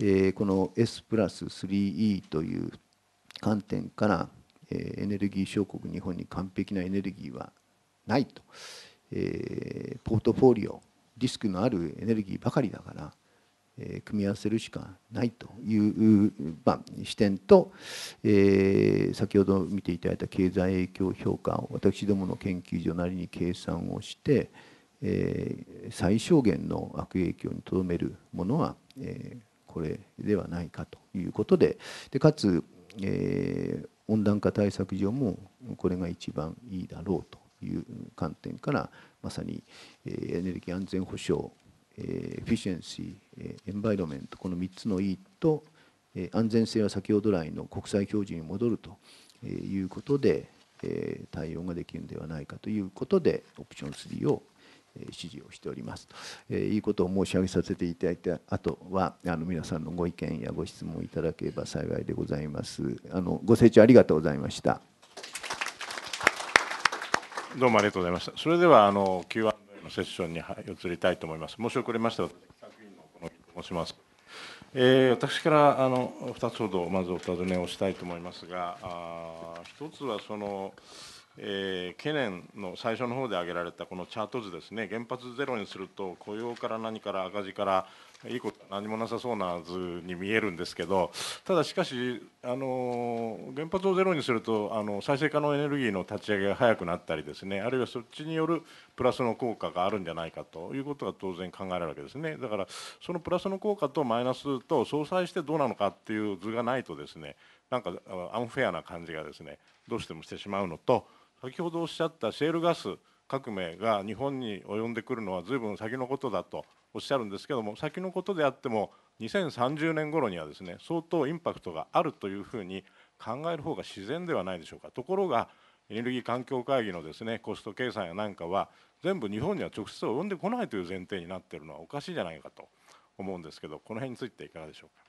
えー、この S プラス 3E という観点から、え、エネルギー小国日本に完璧なエネルギーはないと、え、ポートフォリオリスクのあるエネルギーばかりだから、え、組み合わせるしかないという、まあ、視点と、え、先ほど見ていただいた経済影響評価を私どもの研究所なりに計算をして、えー、最小限の悪影響にとどめるものは、えー、これではないかということででかつ、えー、温暖化対策上もこれが一番いいだろうという観点からまさに、えー、エネルギー安全保障、えー、エフィシェンシー、えー、エンバイロメントこの3つの E と、えー、安全性は先ほど来の国際標準に戻るということで、えー、対応ができるのではないかということでオプション3を指示をしておりますと。いうことを申し上げさせていただいてあとはあの皆さんのご意見やご質問いただければ幸いでございます。あのご清聴ありがとうございました。どうもありがとうございました。それではあの Q&A のセッションに移りたいと思います。申し遅れました企画員のこの申します。えー、私からあの2つほどまずお尋ねをしたいと思いますが、あ1つはその、えー、懸念の最初の方で挙げられたこのチャート図ですね、原発ゼロにすると、雇用から何から赤字からいいこと何もなさそうな図に見えるんですけど、ただしかし、あの原発をゼロにするとあの再生可能エネルギーの立ち上げが早くなったりですね、あるいはそっちによるプラスの効果があるんじゃないかということが当然考えられるわけですね。だからそのプラスの効果とマイナスと相殺してどうなのかっていう図がないとですね、なんかアンフェアな感じがですね、どうしてもしてしまうのと。先ほどおっしゃったシェールガス革命が日本に及んでくるのは随分先のことだとおっしゃるんですけども先のことであっても2030年頃にはですね相当インパクトがあるというふうに考える方が自然ではないでしょうかところがエネルギー環境会議のですねコスト計算やなんかは全部日本には直接及んでこないという前提になっているのはおかしいじゃないかと思うんですけどこの辺についていかがでしょうか。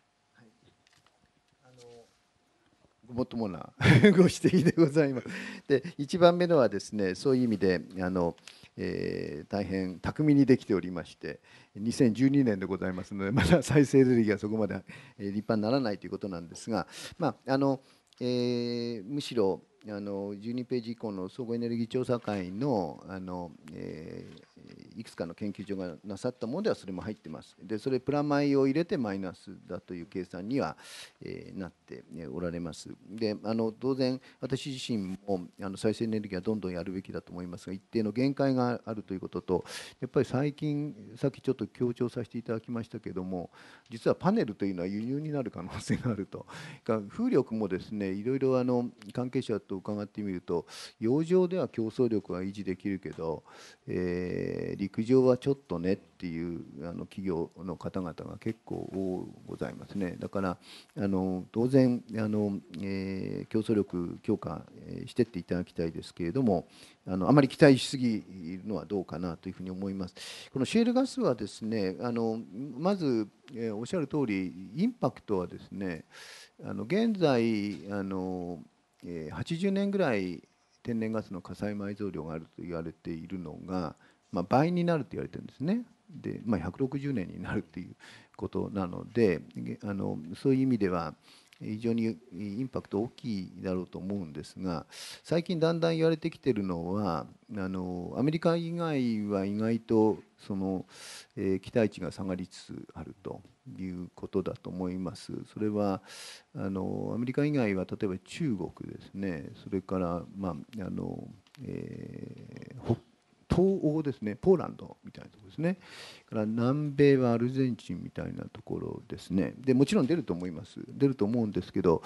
ごもっともな (laughs) ご指摘でございます。で1番目のはですねそういう意味であの、えー、大変巧みにできておりまして2012年でございますので (laughs) まだ再生エネルギーがそこまで立派にならないということなんですが、まああのえー、むしろあの12ページ以降の総合エネルギー調査会のあの、えー、いくつかの研究所がなさったものではそれも入ってます。でそれプラマイを入れてマイナスだという計算には、えー、なっておられます。であの当然私自身もあの再生エネルギーはどんどんやるべきだと思いますが一定の限界があるということとやっぱり最近さっきちょっと強調させていただきましたけども実はパネルというのは輸入になる可能性があると。風力もですねいろいろあの関係者と伺ってみると洋上では競争力は維持できるけど、えー、陸上はちょっとねっていうあの企業の方々が結構ございますねだからあの当然あの、えー、競争力強化してっていただきたいですけれどもあのあまり期待しすぎるのはどうかなというふうに思います。このシェールガスはですねあのまず、え、おっしゃる通りインパクトはですねあの現在あのえ80年ぐらい天然ガスの火災埋蔵量があると言われているのが、まあ、倍になると言われてるんですね。で、まあ、160年になるっていうことなのであのそういう意味では非常にインパクト大きいだろうと思うんですが最近だんだん言われてきてるのはあのアメリカ以外は意外とその、えー、期待値が下がりつつあるということだと思います。それはあのアメリカ以外は例えば中国ですね。それから、まああのえー、東欧ですね。ポーランドみたいなところですね。から南米はアルゼンチンみたいなところですね。でもちろん出ると思います。出ると思うんですけど、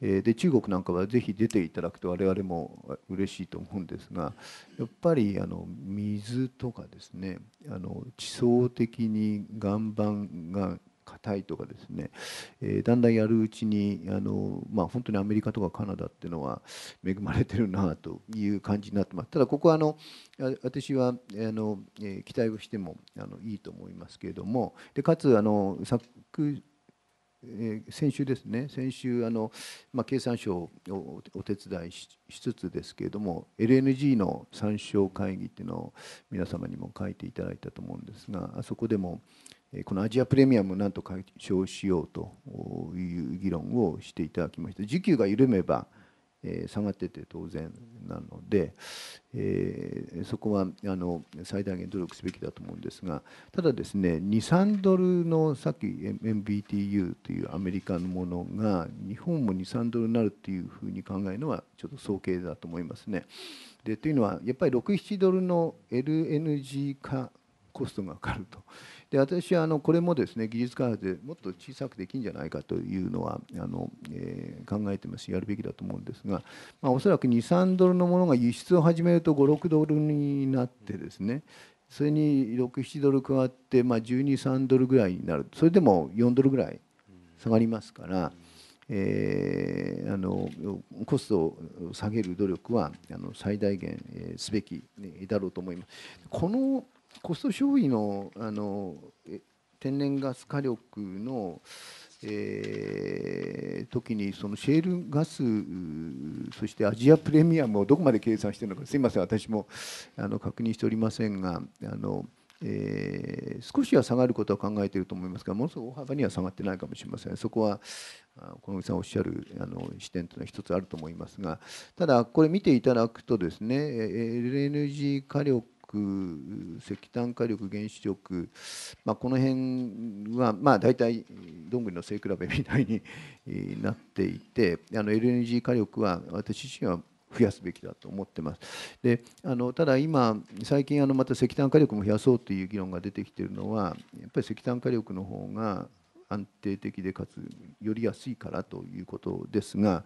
えー、で中国なんかはぜひ出ていただくと我々も嬉しいと思うんですがやっぱりあの水とかですね。あの地層的に岩盤が硬いとかですね、えー、だんだんやるうちにあの、まあ、本当にアメリカとかカナダっていうのは恵まれてるなという感じになってます。ただここはあの私はあの、えー、期待をしてもあのいいと思いますけれども。でかつあの昨えー、先週ですね。先週あの、まあ、経産省をお手伝いしつつですけれども LNG の参照会議っていうのを皆様にも書いていただいたと思うんですがあそこでもこのアジアプレミアムをなんと解消しようという議論をしていただきました需給が緩めば下がってて当然なので、え、そこはあの最大限努力すべきだと思うんですがただですね23ドルのさっき MBTU というアメリカのものが日本も23ドルになるというふうに考えるのはちょっと早計だと思いますね。でというのはやっぱり67ドルの LNG 化コストがかかると。で私はあのこれもですね技術開発でもっと小さくできるんじゃないかというのはあの、えー、考えてますしやるべきだと思うんですが、まあ、おそらく23ドルのものが輸出を始めると56ドルになってですねそれに67ドル加わって、まあ、123ドルぐらいになるそれでも4ドルぐらい下がりますから。えー、あのコストを下げる努力はあの最大限、えー、すべき、ね、だろうと思います。このコスト消費のあの天然ガス火力の、えー、時にそのシェールガスそしてアジアプレミアムをどこまで計算しているのかすみません。私もあの確認しておりませんがあの、えー、少しは下がることは考えていると思いますがものすごく大幅には下がってないかもしれません。そこは小野さんおっしゃるあの視点というのは一つあると思いますがただこれ見ていただくとですね LNG 火力石炭火力原子力、まあ、この辺はまあ大体どんぐりの背比べみたいになっていてあの LNG 火力は私自身は増やすべきだと思ってます。であのただ今最近あのまた石炭火力も増やそうという議論が出てきているのはやっぱり石炭火力の方が安定的でかつより安いからということですが、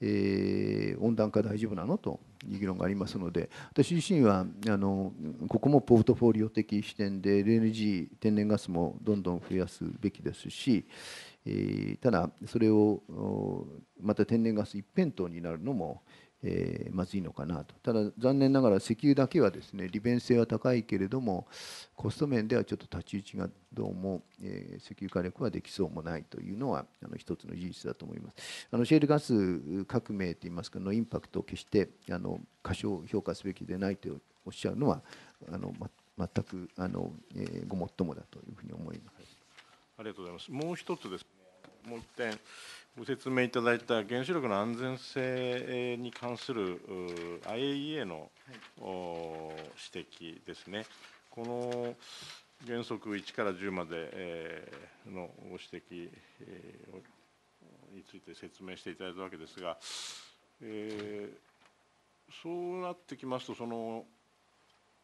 えー、温暖化大丈夫なのという議論がありますので私自身はあのここもポートフォリオ的視点で LNG 天然ガスもどんどん増やすべきですし、えー、ただそれをまた天然ガス一辺倒になるのも、えまずいのかなとただ残念ながら石油だけはですね利便性は高いけれどもコスト面ではちょっと太刀打ちがどうも、えー、石油火力はできそうもないというのはあの一つの事実だと思いますあのシェールガス革命といいますかのインパクトを決してあの過小評価すべきでないとおっしゃるのはあの、ま、全くあの、えー、ごもっともだというふうに思います。ありがとうございます。もう一つですね。もう一点ご説明いただいた原子力の安全性に関する IAEA の、指摘ですね。この原則1から10までのご指摘について説明していただいたわけですが、えー、そうなってきますとその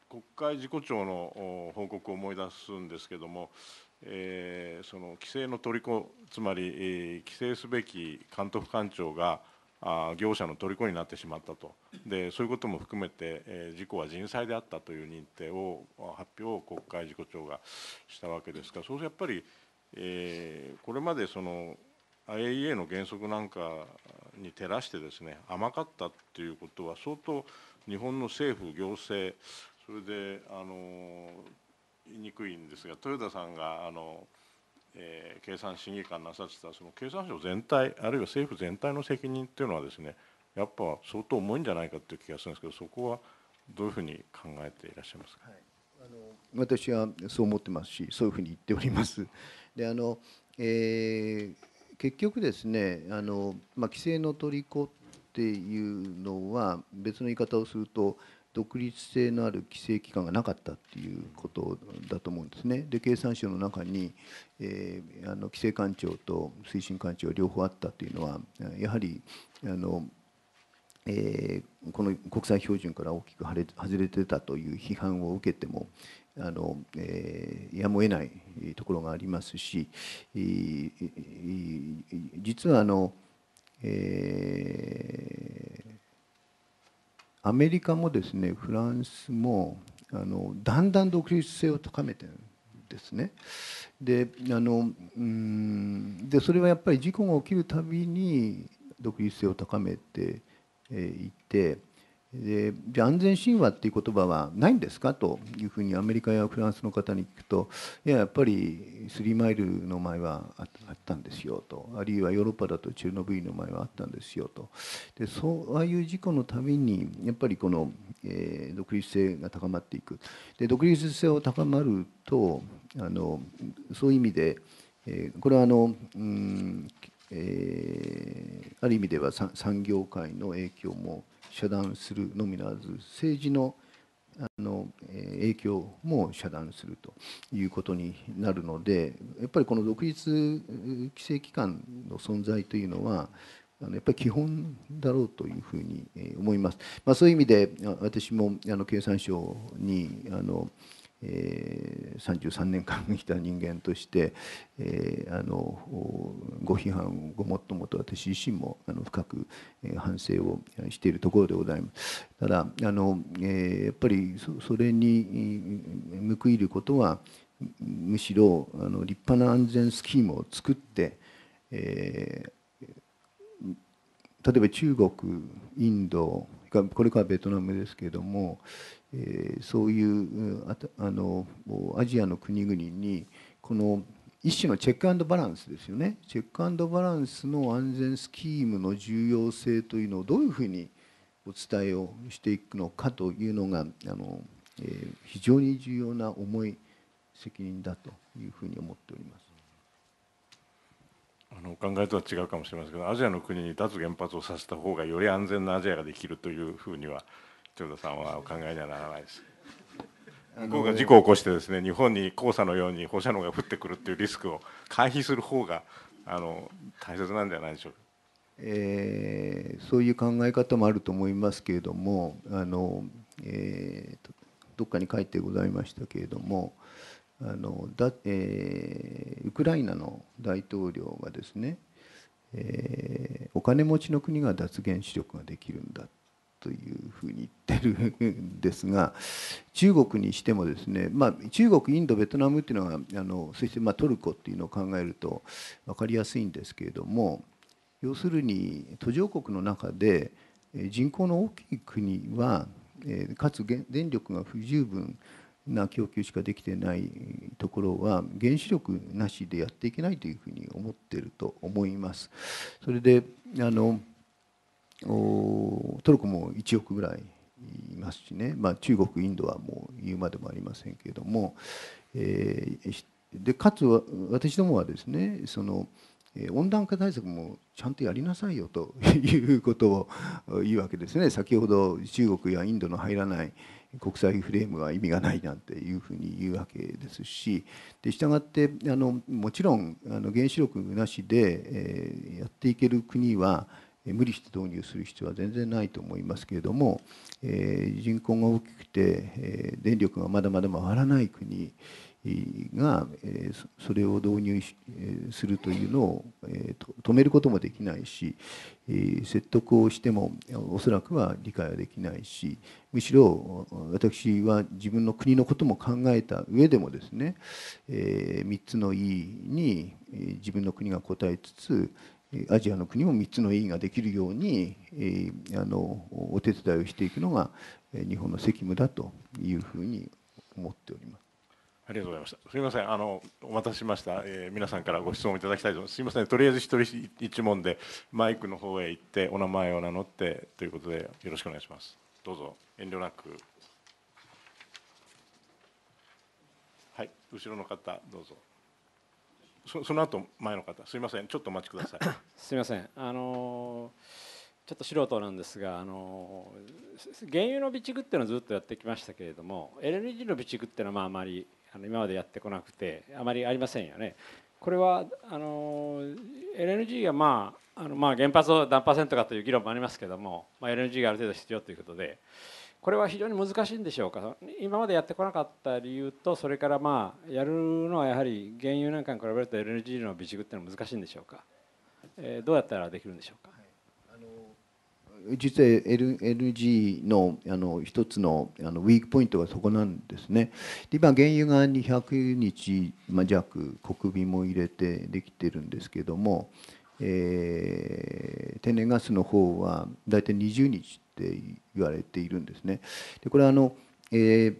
国会事故調の報告を思い出すんですけれどもえー、その規制の虜つまり、えー、規制すべき監督官庁があ業者の虜になってしまったと。でそういうことも含めて、えー、事故は人災であったという認定を発表を国会事故調がしたわけですがそうするとやっぱり、えー、これまでその IAEA の原則なんかに照らしてですね甘かったっていうことは相当日本の政府行政それであのにくいんですが豊田さんがあの、えー、経産審議官なさってたその経産省全体あるいは政府全体の責任っていうのはですねやっぱ相当重いんじゃないかっていう気がするんですけどそこはどういうふうに考えていらっしゃいますか、はい、あの私はそう思ってますしそういうふうに言っております。(laughs) であのえー、結局ですねあの、まあ、規制の虜っていうのは別の言い方をすると独立性のある規制機関がなかったっていうことだと思うんですね。で経産省の中に、えー、あの規制官庁と推進官庁両方あったというのはやはりあの、えー、この国際標準から大きく外れてたという批判を受けてもあの、えー、やむを得ないところがありますし、実はあの、えーアメリカもですねフランスもあのだんだん独立性を高めてるんですね。であのうんでそれはやっぱり事故が起きるたびに独立性を高めていてでじゃ安全神話っていう言葉はないんですか？というふうにアメリカやフランスの方に聞くといややっぱりスリーマイルの前はあったんですよと。あるいはヨーロッパだとチェルノブイリの前はあったんですよと。でそうああいう事故のたびにやっぱりこの、えー、独立性が高まっていく。で独立性を高まるとあのそういう意味で、えー、これはあの、うんえー、ある意味では産業界の影響も遮断するのみならず政治のあの影響も遮断するということになるのでやっぱりこの独立規制機関の存在というのはやっぱり基本だろうというふうに思います。まあ、そういう意味で私もあの経産省にあのえー、33年間生きた人間として、あのご批判をごもっともと私自身も深く反省をしているところでございます。ただあの、やっぱりそれに報いることはむしろあの立派な安全スキームを作って、例えば中国インドこれからベトナムですけれどもえー、そういうあのアジアの国々にこの一種のチェックアンドバランスですよねチェックアンドバランスの安全スキームの重要性というのをどういうふうにお伝えをしていくのかというのがあの、えー、非常に重要な重い責任だというふうに思っております。あの考えとは違うかもしれませんけどアジアの国に脱原発をさせた方がより安全なアジアができるというふうには豊田さんはお考えにはならないです。向こうが事故を起こしてですね日本に黄砂のように放射能が降ってくるっていうリスクを回避する方があの大切なんじゃないでしょうか。えー、そういう考え方もあると思いますけれどもあの、えー、どっかに書いてございましたけれどもあのだ、えー、ウクライナの大統領がですね、えー、お金持ちの国が脱原子力ができるんだというふうに言ってるんですが中国にしてもですね、まあ、中国インドベトナムっていうのはあのそしてまトルコっていうのを考えると分かりやすいんですけれども要するに途上国の中で人口の大きい国はかつ電力が不十分な供給しかできてないところは原子力なしでやっていけないというふうに思っていると思います。それであのトルコも1億ぐらいいますしね、まあ、中国インドはもう言うまでもありませんけれども、えー、でかつ私どもはですねその温暖化対策もちゃんとやりなさいよということを言うわけですね。先ほど中国やインドの入らない国際フレームは意味がないなんていうふうに言うわけですし。でしたがってあのもちろんあの原子力なしで、えー、やっていける国は無理して導入する必要は全然ないと思いますけれども、人口が大きくて、電力がまだまだ回らない国が、それを導入するというのを、止めることもできないし、説得をしてもおそらくは理解はできないしむしろ私は自分の国のことも考えた上でもですね、えー、3つの「いい」に自分の国が応えつつアジアの国も3つの委員ができるようにあのお手伝いをしていくのが日本の責務だというふうに思っております。ありがとうございました。すみません、あのお待たせしました、えー、皆さんからご質問いただきたいと思います。すみません、とりあえず一人一問でマイクの方へ行ってお名前を名乗ってということでよろしくお願いします。どうぞ遠慮なく。はい、後ろの方どうぞ。そその後前の方すみませんちょっとお待ちください。(coughs) すみません。あのちょっと素人なんですがあの原油の備蓄っていうのはずっとやってきましたけれども LNG の備蓄っていうのはまああまりあの今までやってこなくてあまりありませんよね。これはあの LNG がまああのまあ原発を何パーセントかという議論もありますけども、まあ、LNG がある程度必要ということでこれは非常に難しいんでしょうか？今までやってこなかった理由とそれからまあやるのはやはり原油なんかに比べると LNG の備蓄っていうのは難しいんでしょうか、えー、どうやったらできるんでしょうか、はい、あの実は LNG のあの一つのあのウィークポイントがそこなんですね。今原油が200日弱国民も入れてできてるんですけども、えー、天然ガスの方は大体20日って言われているんですね。でこれはあの、え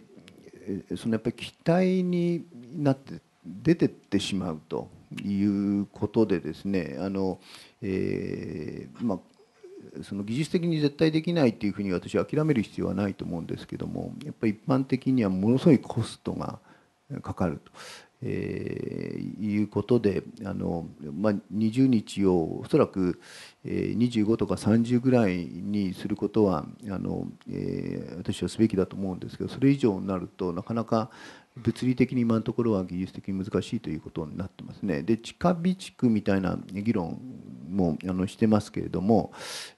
ー、そのやっぱり期待になって出てってしまうということでですねあの、えーまあ、その技術的に絶対できないっていうふうに私は諦める必要はないと思うんですけどもやっぱり一般的にはものすごいコストがかかると。えー、いうことであの、まあ、20日をおそらく、えー、25とか30ぐらいにすることはあの、えー、私はすべきだと思うんですけどそれ以上になるとなかなか物理的に今のところは技術的に難しいということになってますね。で地下備蓄みたいな議論もあのしてますけれども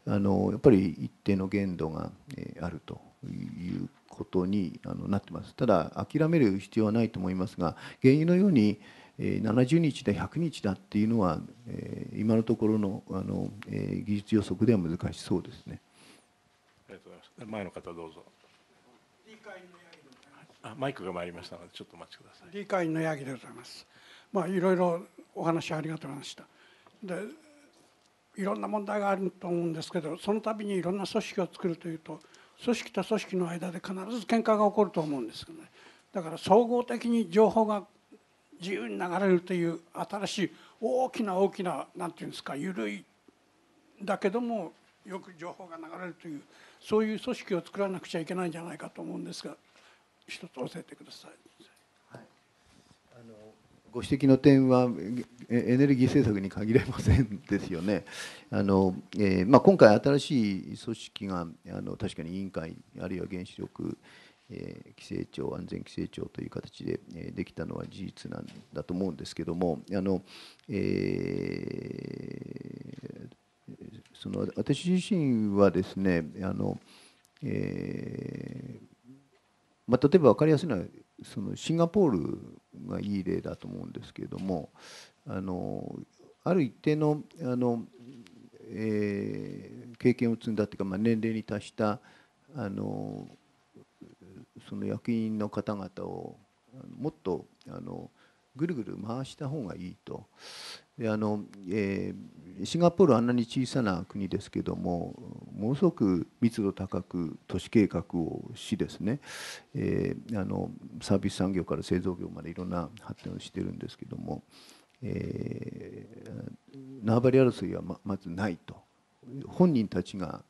あのやっぱり一定の限度があるということにあのなってます。ただ諦める必要はないと思いますが原油のように70日で100日だっていうのは今のところのあの技術予測では難しそうですね。ありがとうございます。前の方どうぞ。あマイクが参りましたのでちょっとお待ちください。理解のヤギでございます。まあいろいろお話ありがとうございました。でいろんな問題があると思うんですけどその度にいろんな組織を作るというと組織と組織の間で必ず喧嘩が起こると思うんですよね。だから総合的に情報が自由に流れるという新しい大きな大きな何て言うんですか緩いだけどもよく情報が流れるというそういう組織を作らなくちゃいけないんじゃないかと思うんですが一つ教えてください。ご指摘の点はエネルギー政策に限れませんですよね。(laughs) あのえーまあ、今回新しい組織があの確かに委員会あるいは原子力、えー、規制庁安全規制庁という形で、えー、できたのは事実なんだと思うんですけどもあの、えー、その私自身はですねあの、えーまあ、例えば分かりやすいのはそのシンガポールがいい例だと思うんですけれどもあのある一定のあの、えー、経験を積んだというか、まあ、年齢に達したあのその役員の方々をもっとあのぐるぐる回した方がいいと。であのえー、シンガポールはあんなに小さな国ですけどもものすごく密度高く都市計画をしですね、えー、あのサービス産業から製造業までいろんな発展をしてるんですけども、えー、縄張り争いはままずないと本人たちが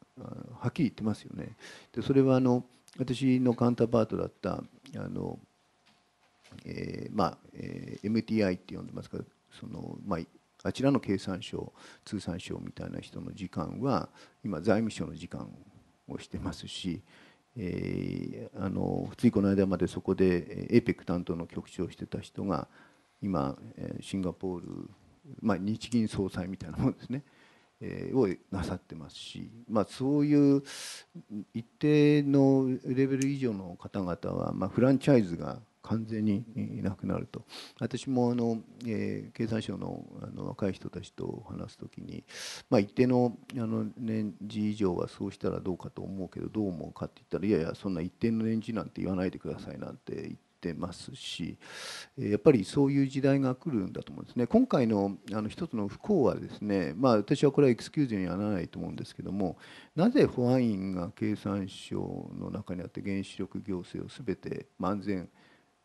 はっきり言ってますよね。でそれはあの私のカウンターパートだったあのえー、まあ、えー、MTI って呼んでますからその、まあ、あちらの経産省通産省みたいな人の時間は今財務省の時間をしてますし、えー、あのついこの間までそこで APEC 担当の局長をしてた人が今シンガポール、まあ、日銀総裁みたいなものですね、え、をなさってますし、まあ、そういう一定のレベル以上の方々は、まあ、フランチャイズが完全にいなくなると。私もあの、えー、経産省のあの若い人たちと話す時に、まあ、一定のあの年次以上はそうしたらどうかと思うけどどう思うかって言ったらいやいやそんな一定の年次なんて言わないでくださいなんて言っててますしやっぱりそういう時代が来るんだと思うんですね。今回のあの一つの不幸はですねまあ私はこれはエクスキューズにはならないと思うんですけどもなぜ保安院が経産省の中にあって原子力行政を全て安全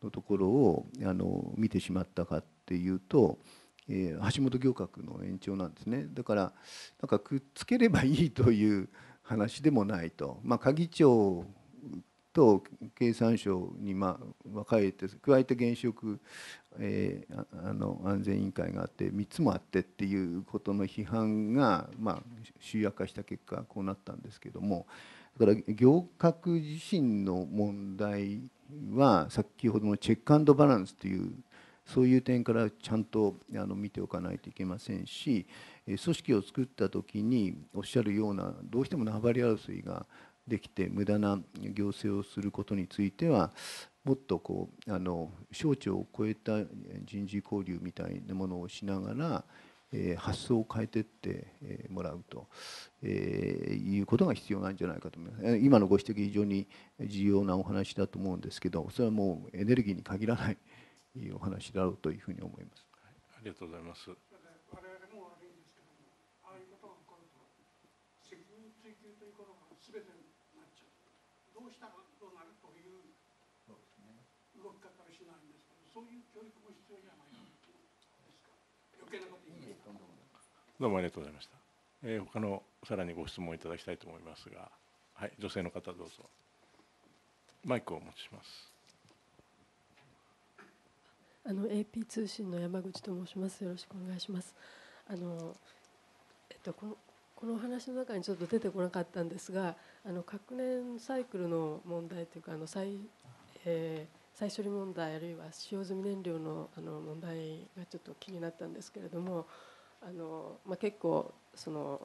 のところをあの見てしまったかっていうと、えー、橋本行革の延長なんですね。だからなんかくっつければいいという話でもないと、まあ、鍵長と経産省にまあ分かれて加えて原子力、え、あの安全委員会があって3つもあってっていうことの批判がまあ集約化した結果こうなったんですけども。だから行革自身の問題は先ほどのチェックアンドバランスというそういう点からちゃんとあの見ておかないといけませんし組織を作った時におっしゃるようなどうしても縄張り争いができて無駄な行政をすることについてはもっとこうあの省庁を超えた人事交流みたいなものをしながらえ発想を変えていってもらうと、えいうことが必要なんじゃないかと思います今のご指摘非常に重要なお話だと思うんですけどそれはもうエネルギーに限らないお話だろうというふうに思います。ありがとうございます。どうもありがとうございました。えー、他のさらにご質問いただきたいと思いますが、はい、女性の方どうぞ。マイクをお持ちします。あの AP 通信の山口と申します。よろしくお願いします。あのえっとこのこの話の中にちょっと出てこなかったんですが、あの核燃サイクルの問題というかあの再、えー、再処理問題あるいは使用済み燃料のあの問題がちょっと気になったんですけれども。あの、まあ、結構その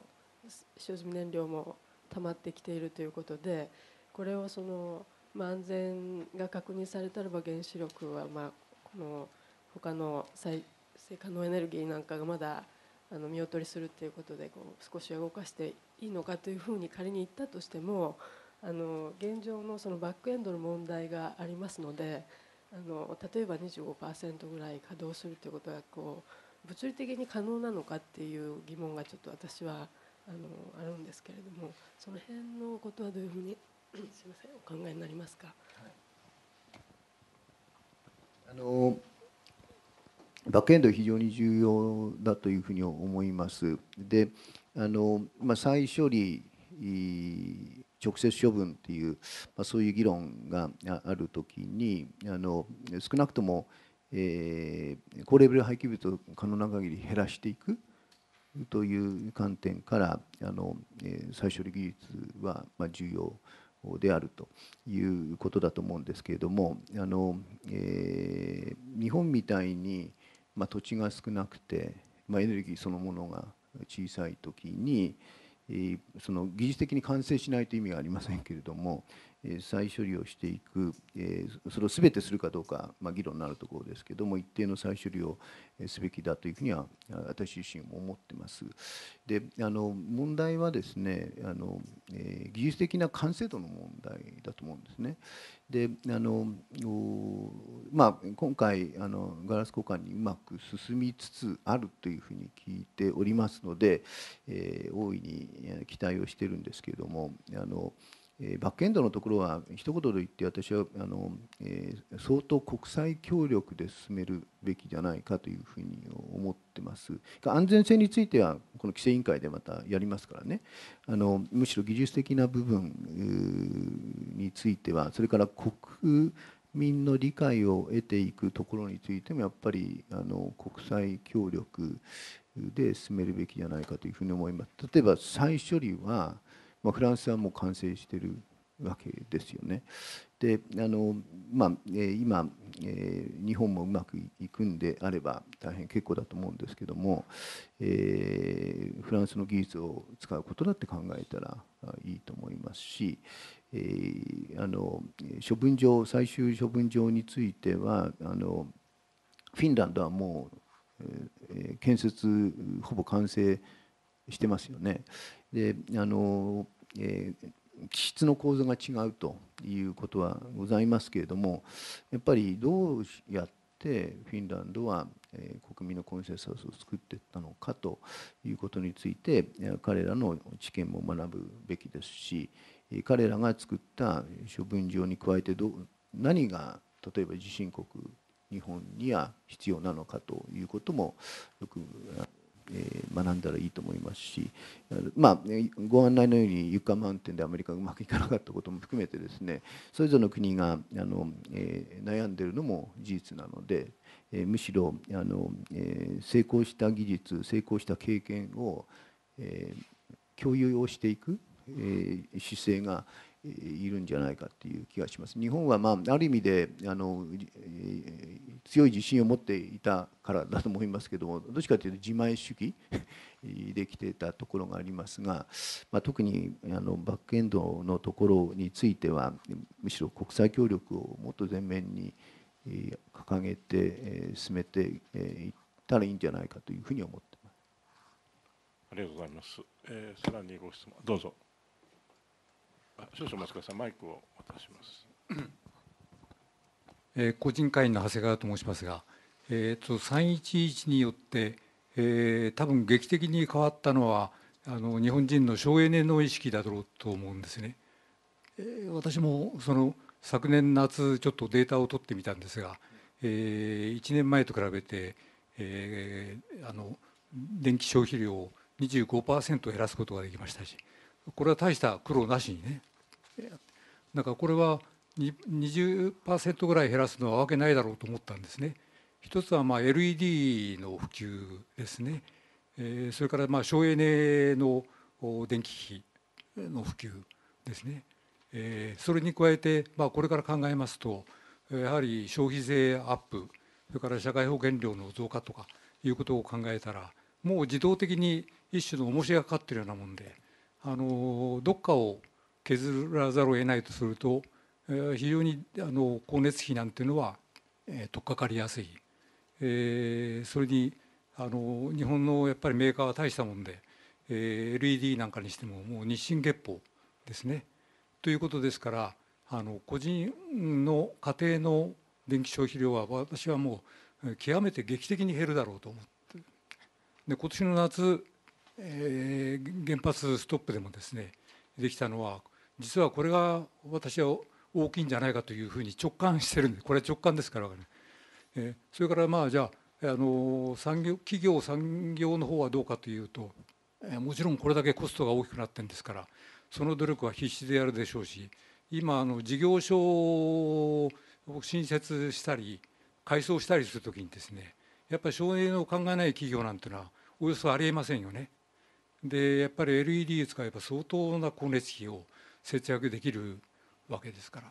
使用済み燃料も溜まってきているということでこれをその、まあ、安全が確認されたらば原子力はまあこの他の再生可能エネルギーなんかがまだあの見劣りするということでこう少し動かしていいのかというふうに仮に言ったとしてもあの現状のそのバックエンドの問題がありますのであの例えば25%ぐらい稼働するということがこう物理的に可能なのかっていう疑問がちょっと私はあのあるんですけれどもその辺のことはどういうふうに (coughs) すみませんお考えになりますか？はい、あのバックエンド非常に重要だというふうに思います。であの、まあ、再処理直接処分っていう、まあ、そういう議論があるときにあの少なくともえー、高レベル廃棄物を可能な限り減らしていくという観点からあの、えー、再処理技術は、まあ、重要であるということだと思うんですけれどもあの、えー、日本みたいに、まあ、土地が少なくて、まあ、エネルギーそのものが小さい時に、えー、その技術的に完成しないという意味がありませんけれども、再処理をしていく、それを全てするかどうか、ま、議論になるところですけれども、一定の再処理をすべきだというふうには、私自身も思ってます。で、あの問題はですねあの、え、技術的な完成度の問題だと思うんですね。であのまあ、今回あのガラス交換にうまく進みつつあるというふうに聞いておりますので、え、大いに期待をしてるんですけれどもあのえバックエンドのところは一言で言って私はあの、えー、相当国際協力で進めるべきじゃないかというふうに思ってます。安全性についてはこの規制委員会でまたやりますからねあのむしろ技術的な部分についてはそれから国民の理解を得ていくところについてもやっぱりあの国際協力で進めるべきじゃないかというふうに思います。例えば再処理はまあ、フランスはもう完成してるわけですよね。であの、まあえ今、え、日本もうまくいくんであれば大変結構だと思うんですけども、えー、フランスの技術を使うことだって考えたらいいと思いますし、えー、あの処分場最終処分場についてはあのフィンランドはもう、えー、建設ほぼ完成してますよね。であのえー、気質の構造が違うということはございますけれどもやっぱりどうやってフィンランドは、えー、国民のコンセンサスを作っていったのかということについて彼らの知見も学ぶべきですし彼らが作った処分場に加えてど何が例えば地震国日本には必要なのかということもよく学んだらいいと思いますし、まあ、ご案内のようにユカマウンテンでアメリカがうまくいかなかったことも含めてですねそれぞれの国があの、え悩んでいるのも事実なので、えむしろあの、え成功した技術成功した経験を、え共有をしていく、え姿勢がいるんじゃないかっていう気がします。日本は、まあ、ある意味であの強い自信を持っていたからだと思いますけどもどっちかというと自前主義できていたところがありますが、まあ、特にあのバックエンドのところについてはむしろ国際協力をもっと前面に掲げて進めていったらいいんじゃないかというふうに思ってます。ありがとうございます。えー、さらにご質問どうぞ。少々お待ちください。マイクを渡します。えー、個人会員の長谷川と申しますが、えーと、311によって、えー、多分劇的に変わったのはあの日本人の省エネの意識だろうと思うんですね。えー、私もその昨年夏ちょっとデータを取ってみたんですが、えー、1年前と比べて、えー、あの電気消費量を25%減らすことができましたしこれは大した苦労なしにね。だからこれは20%ぐらい減らすのはわけないだろうと思ったんですね。一つはまあ LED の普及ですね、それからまあ省エネの電気機の普及ですね、それに加えてまあこれから考えますとやはり消費税アップそれから社会保険料の増加とかいうことを考えたらもう自動的に一種の重しがかかってるようなもんであのどっかを削らざるを得ないとすると非常にあの光熱費なんていうのは取っかかりやすい、えー、それにあの日本のやっぱりメーカーは大したもんで、えー、LED なんかにしてももう日進月歩ですね。ということですからあの個人の家庭の電気消費量は私はもう極めて劇的に減るだろうと思ってで今年の夏、え、原発ストップでもですねできたのは実はこれが私は大きいんじゃないかというふうに直感してるんでこれは直感ですから、ね、えそれからまあじゃああの産業企業産業の方はどうかというと、えもちろんこれだけコストが大きくなってるんですからその努力は必死でやるでしょうし今あの事業所を新設したり改装したりするときにですねやっぱり省エネを考えない企業なんていうのはおよそありえませんよね。でやっぱり LED 使えば相当な光熱費を節約できるわけですから、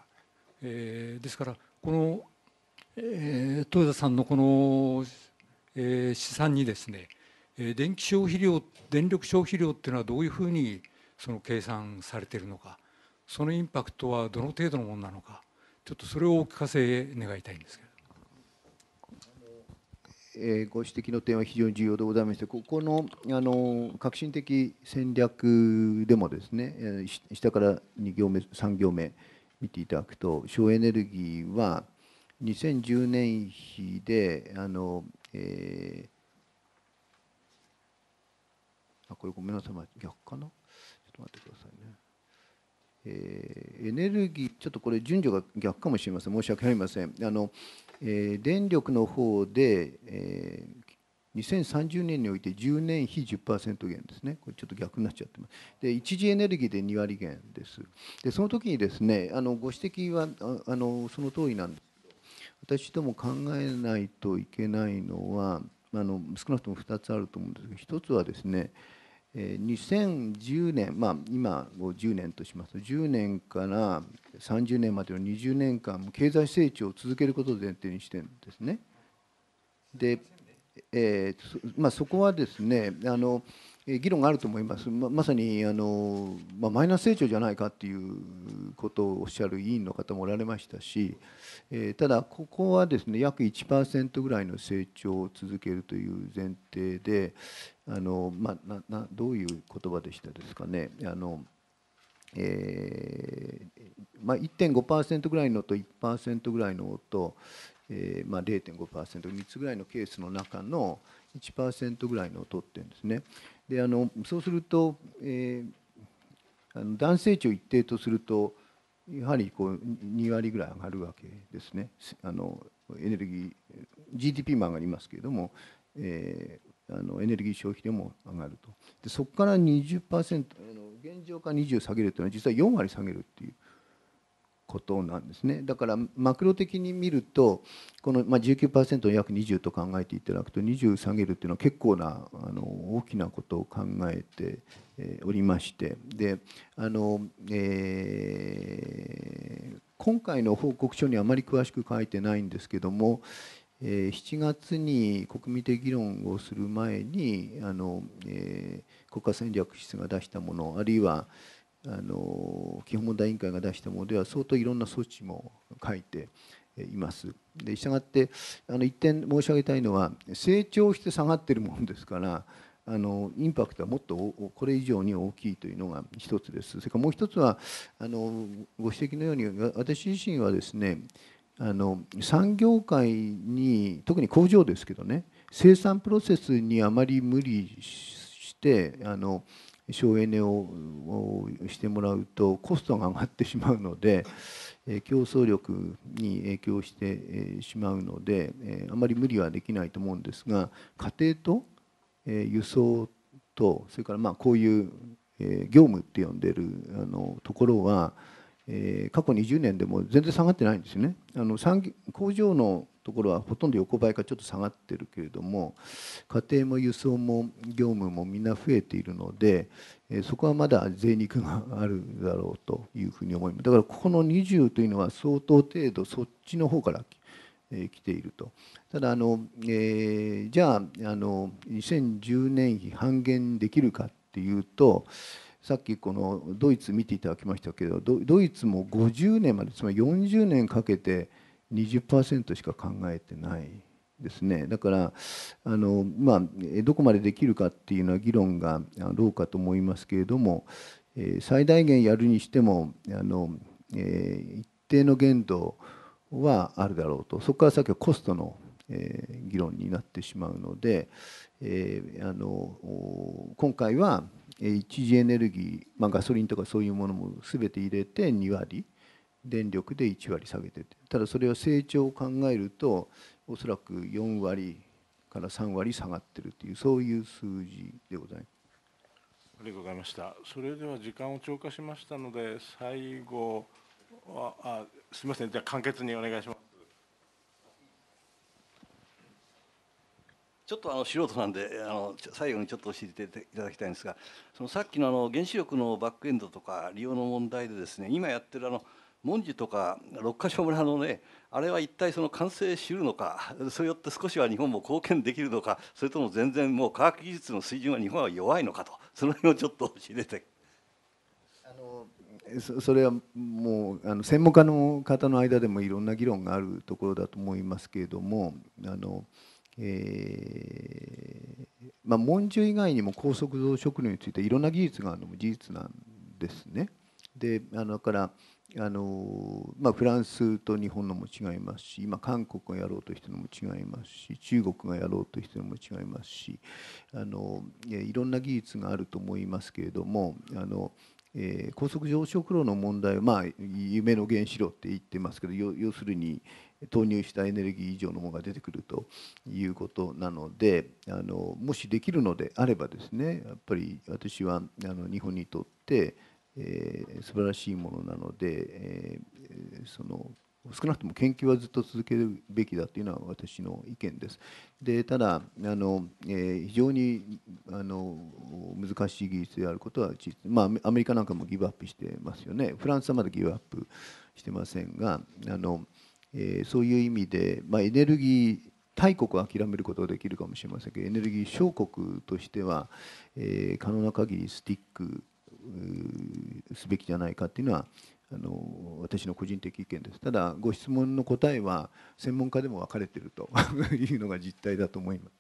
えー、ですからこの、えー、豊田さんのこの、えー、試算にですね電気消費量電力消費量っていうのはどういうふうにその計算されているのかそのインパクトはどの程度のものなのかちょっとそれをお聞かせ願いたいんですけど。えご指摘の点は非常に重要でございましてここのあの革新的戦略でもですね下から2行目3行目見ていただくと省エネルギーは2010年比であの、えー、あこれごめんなさい逆かな？ちょっと待ってくださいね。えー、エネルギーちょっとこれ順序が逆かもしれません。申し訳ありません。あのえ、電力の方で、え、2030年において10年比10%減ですね、これちょっと逆になっちゃってます。で、一次エネルギーで2割減です。で、その時にですね、あのご指摘はあのその通りなんですけど私ども考えないといけないのは、あの少なくとも2つあると思うんですが、1つはですね、2010年、まあ、今を10年としますと10年から30年までの20年間経済成長を続けることを前提にしてるんですね。で、えーまあ、そこはですねあの議論があると思います、ままさにあの、まあ、マイナス成長じゃないかっていうことをおっしゃる委員の方もおられましたし、えー、ただ、ここはですね約1%ぐらいの成長を続けるという前提で、あのまあ、などういう言葉でしたですかね。あのえーまあ、1.5%ぐらいのと1%ぐらいのと、えーまあ、0.5%3 つぐらいのケースの中の1%ぐらいのを取ってんですね。であのそうすると、えー、あの男性値を一定とするとやはりこう2割ぐらい上がるわけですね。あのエネルギー GDP も上がりますけれども、えー、あのエネルギー消費でも上がると。でそこから20%あの現状から20下げるというのは実は4割下げるっていうことなんですね。だからマクロ的に見るとこの19%の約20と考えていただくと20下げるっていうのは結構なあの大きなことを考えておりまして。であの、えー、今回の報告書にはあまり詳しく書いてないんですけどもえ7月に国民的議論をする前にあの、えー、国家戦略室が出したものあるいはあの基本問題委員会が出したものでは相当いろんな措置も書いています。でしたがってあの一点申し上げたいのは成長して下がってるものですからあのインパクトはもっとこれ以上に大きいというのが一つです。それからもう一つはあのご指摘のように私自身はですねあの産業界に特に工場ですけどね生産プロセスにあまり無理してあの省エネをしてもらうとコストが上がってしまうので競争力に影響してしまうのであまり無理はできないと思うんですが家庭と輸送とそれからまあこういう業務って呼んでるあのところはえー、過去20年でも全然下がってないんですよね。あの工場のところはほとんど横ばいかちょっと下がってるけれども家庭も輸送も業務もみんな増えているので、えー、そこはまだ贅肉があるだろうというふうに思いますだからここの20というのは相当程度そっちの方からえ来ていると。ただあの、えー、じゃああの2010年比半減できるかっていうとさっきこのドイツ見ていただきましたけどドイツも50年までつまり40年かけて20%しか考えてないですね。だからあの、まあ、どこまでできるかっていうのは議論がどうかと思いますけれども、え最大限やるにしてもあの、え一定の限度はあるだろうと。そこから先はコストの、え議論になってしまうので、えあの今回は一次エネルギー、まあ、ガソリンとかそういうものも全て入れて2割電力で1割下げててただそれは成長を考えるとおそらく4割から3割下がってるというそういう数字でございます。ありがとうございました。それでは時間を超過しましたので最後はあすみませんじゃあ簡潔にお願いします。ちょっとあの素人なんであの最後にちょっと教えていただきたいんですがそのさっきのあの原子力のバックエンドとか利用の問題でですね今やってるあの文殊とか六ヶ所村のねあれは一体その完成しうるのかそれよって少しは日本も貢献できるのかそれとも全然もう科学技術の水準は日本は弱いのかとその辺をちょっと教えて。あのそれはもうあの専門家の方の間でもいろんな議論があるところだと思いますけれどもあのえーまあ、文殊以外にも高速増殖炉についていろんな技術があるのも事実なんですね。であのだからあの、まあ、フランスと日本のも違いますし今韓国がやろうとしてるのも違いますし中国がやろうとしてるのも違いますしあのいろんな技術があると思いますけれどもあの、えー、高速上昇炉の問題は、まあ、夢の原子炉って言ってますけど要するに投入したエネルギー以上のものが出てくるということなのであのもしできるのであればですねやっぱり私はあの日本にとって、えー、素晴らしいものなので、えー、その少なくとも研究はずっと続けるべきだというのは私の意見です。でただあの、えー、非常にあの難しい技術であることは事実、まあ、アメリカなんかもギブアップしてますよね。フランスはまだギブアップしてませんがあのえー、そういう意味で、まあ、エネルギー大国は諦めることができるかもしれませんけどエネルギー小国としては、えー、可能な限りスティックすべきじゃないかっていうのはあの私の個人的意見ですただご質問の答えは専門家でも分かれてると (laughs) いうのが実態だと思います。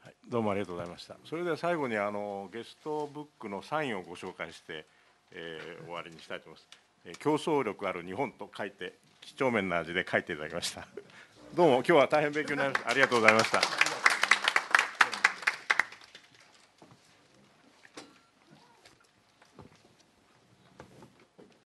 はい、どうもありがとうございました。それでは最後にあのゲストブックのサインをご紹介して、えー、終わりにしたいと思います。え、競争力ある日本と書いて几帳面な味で書いていただきました。どうも今日は大変勉強になりました。ありがとうございました。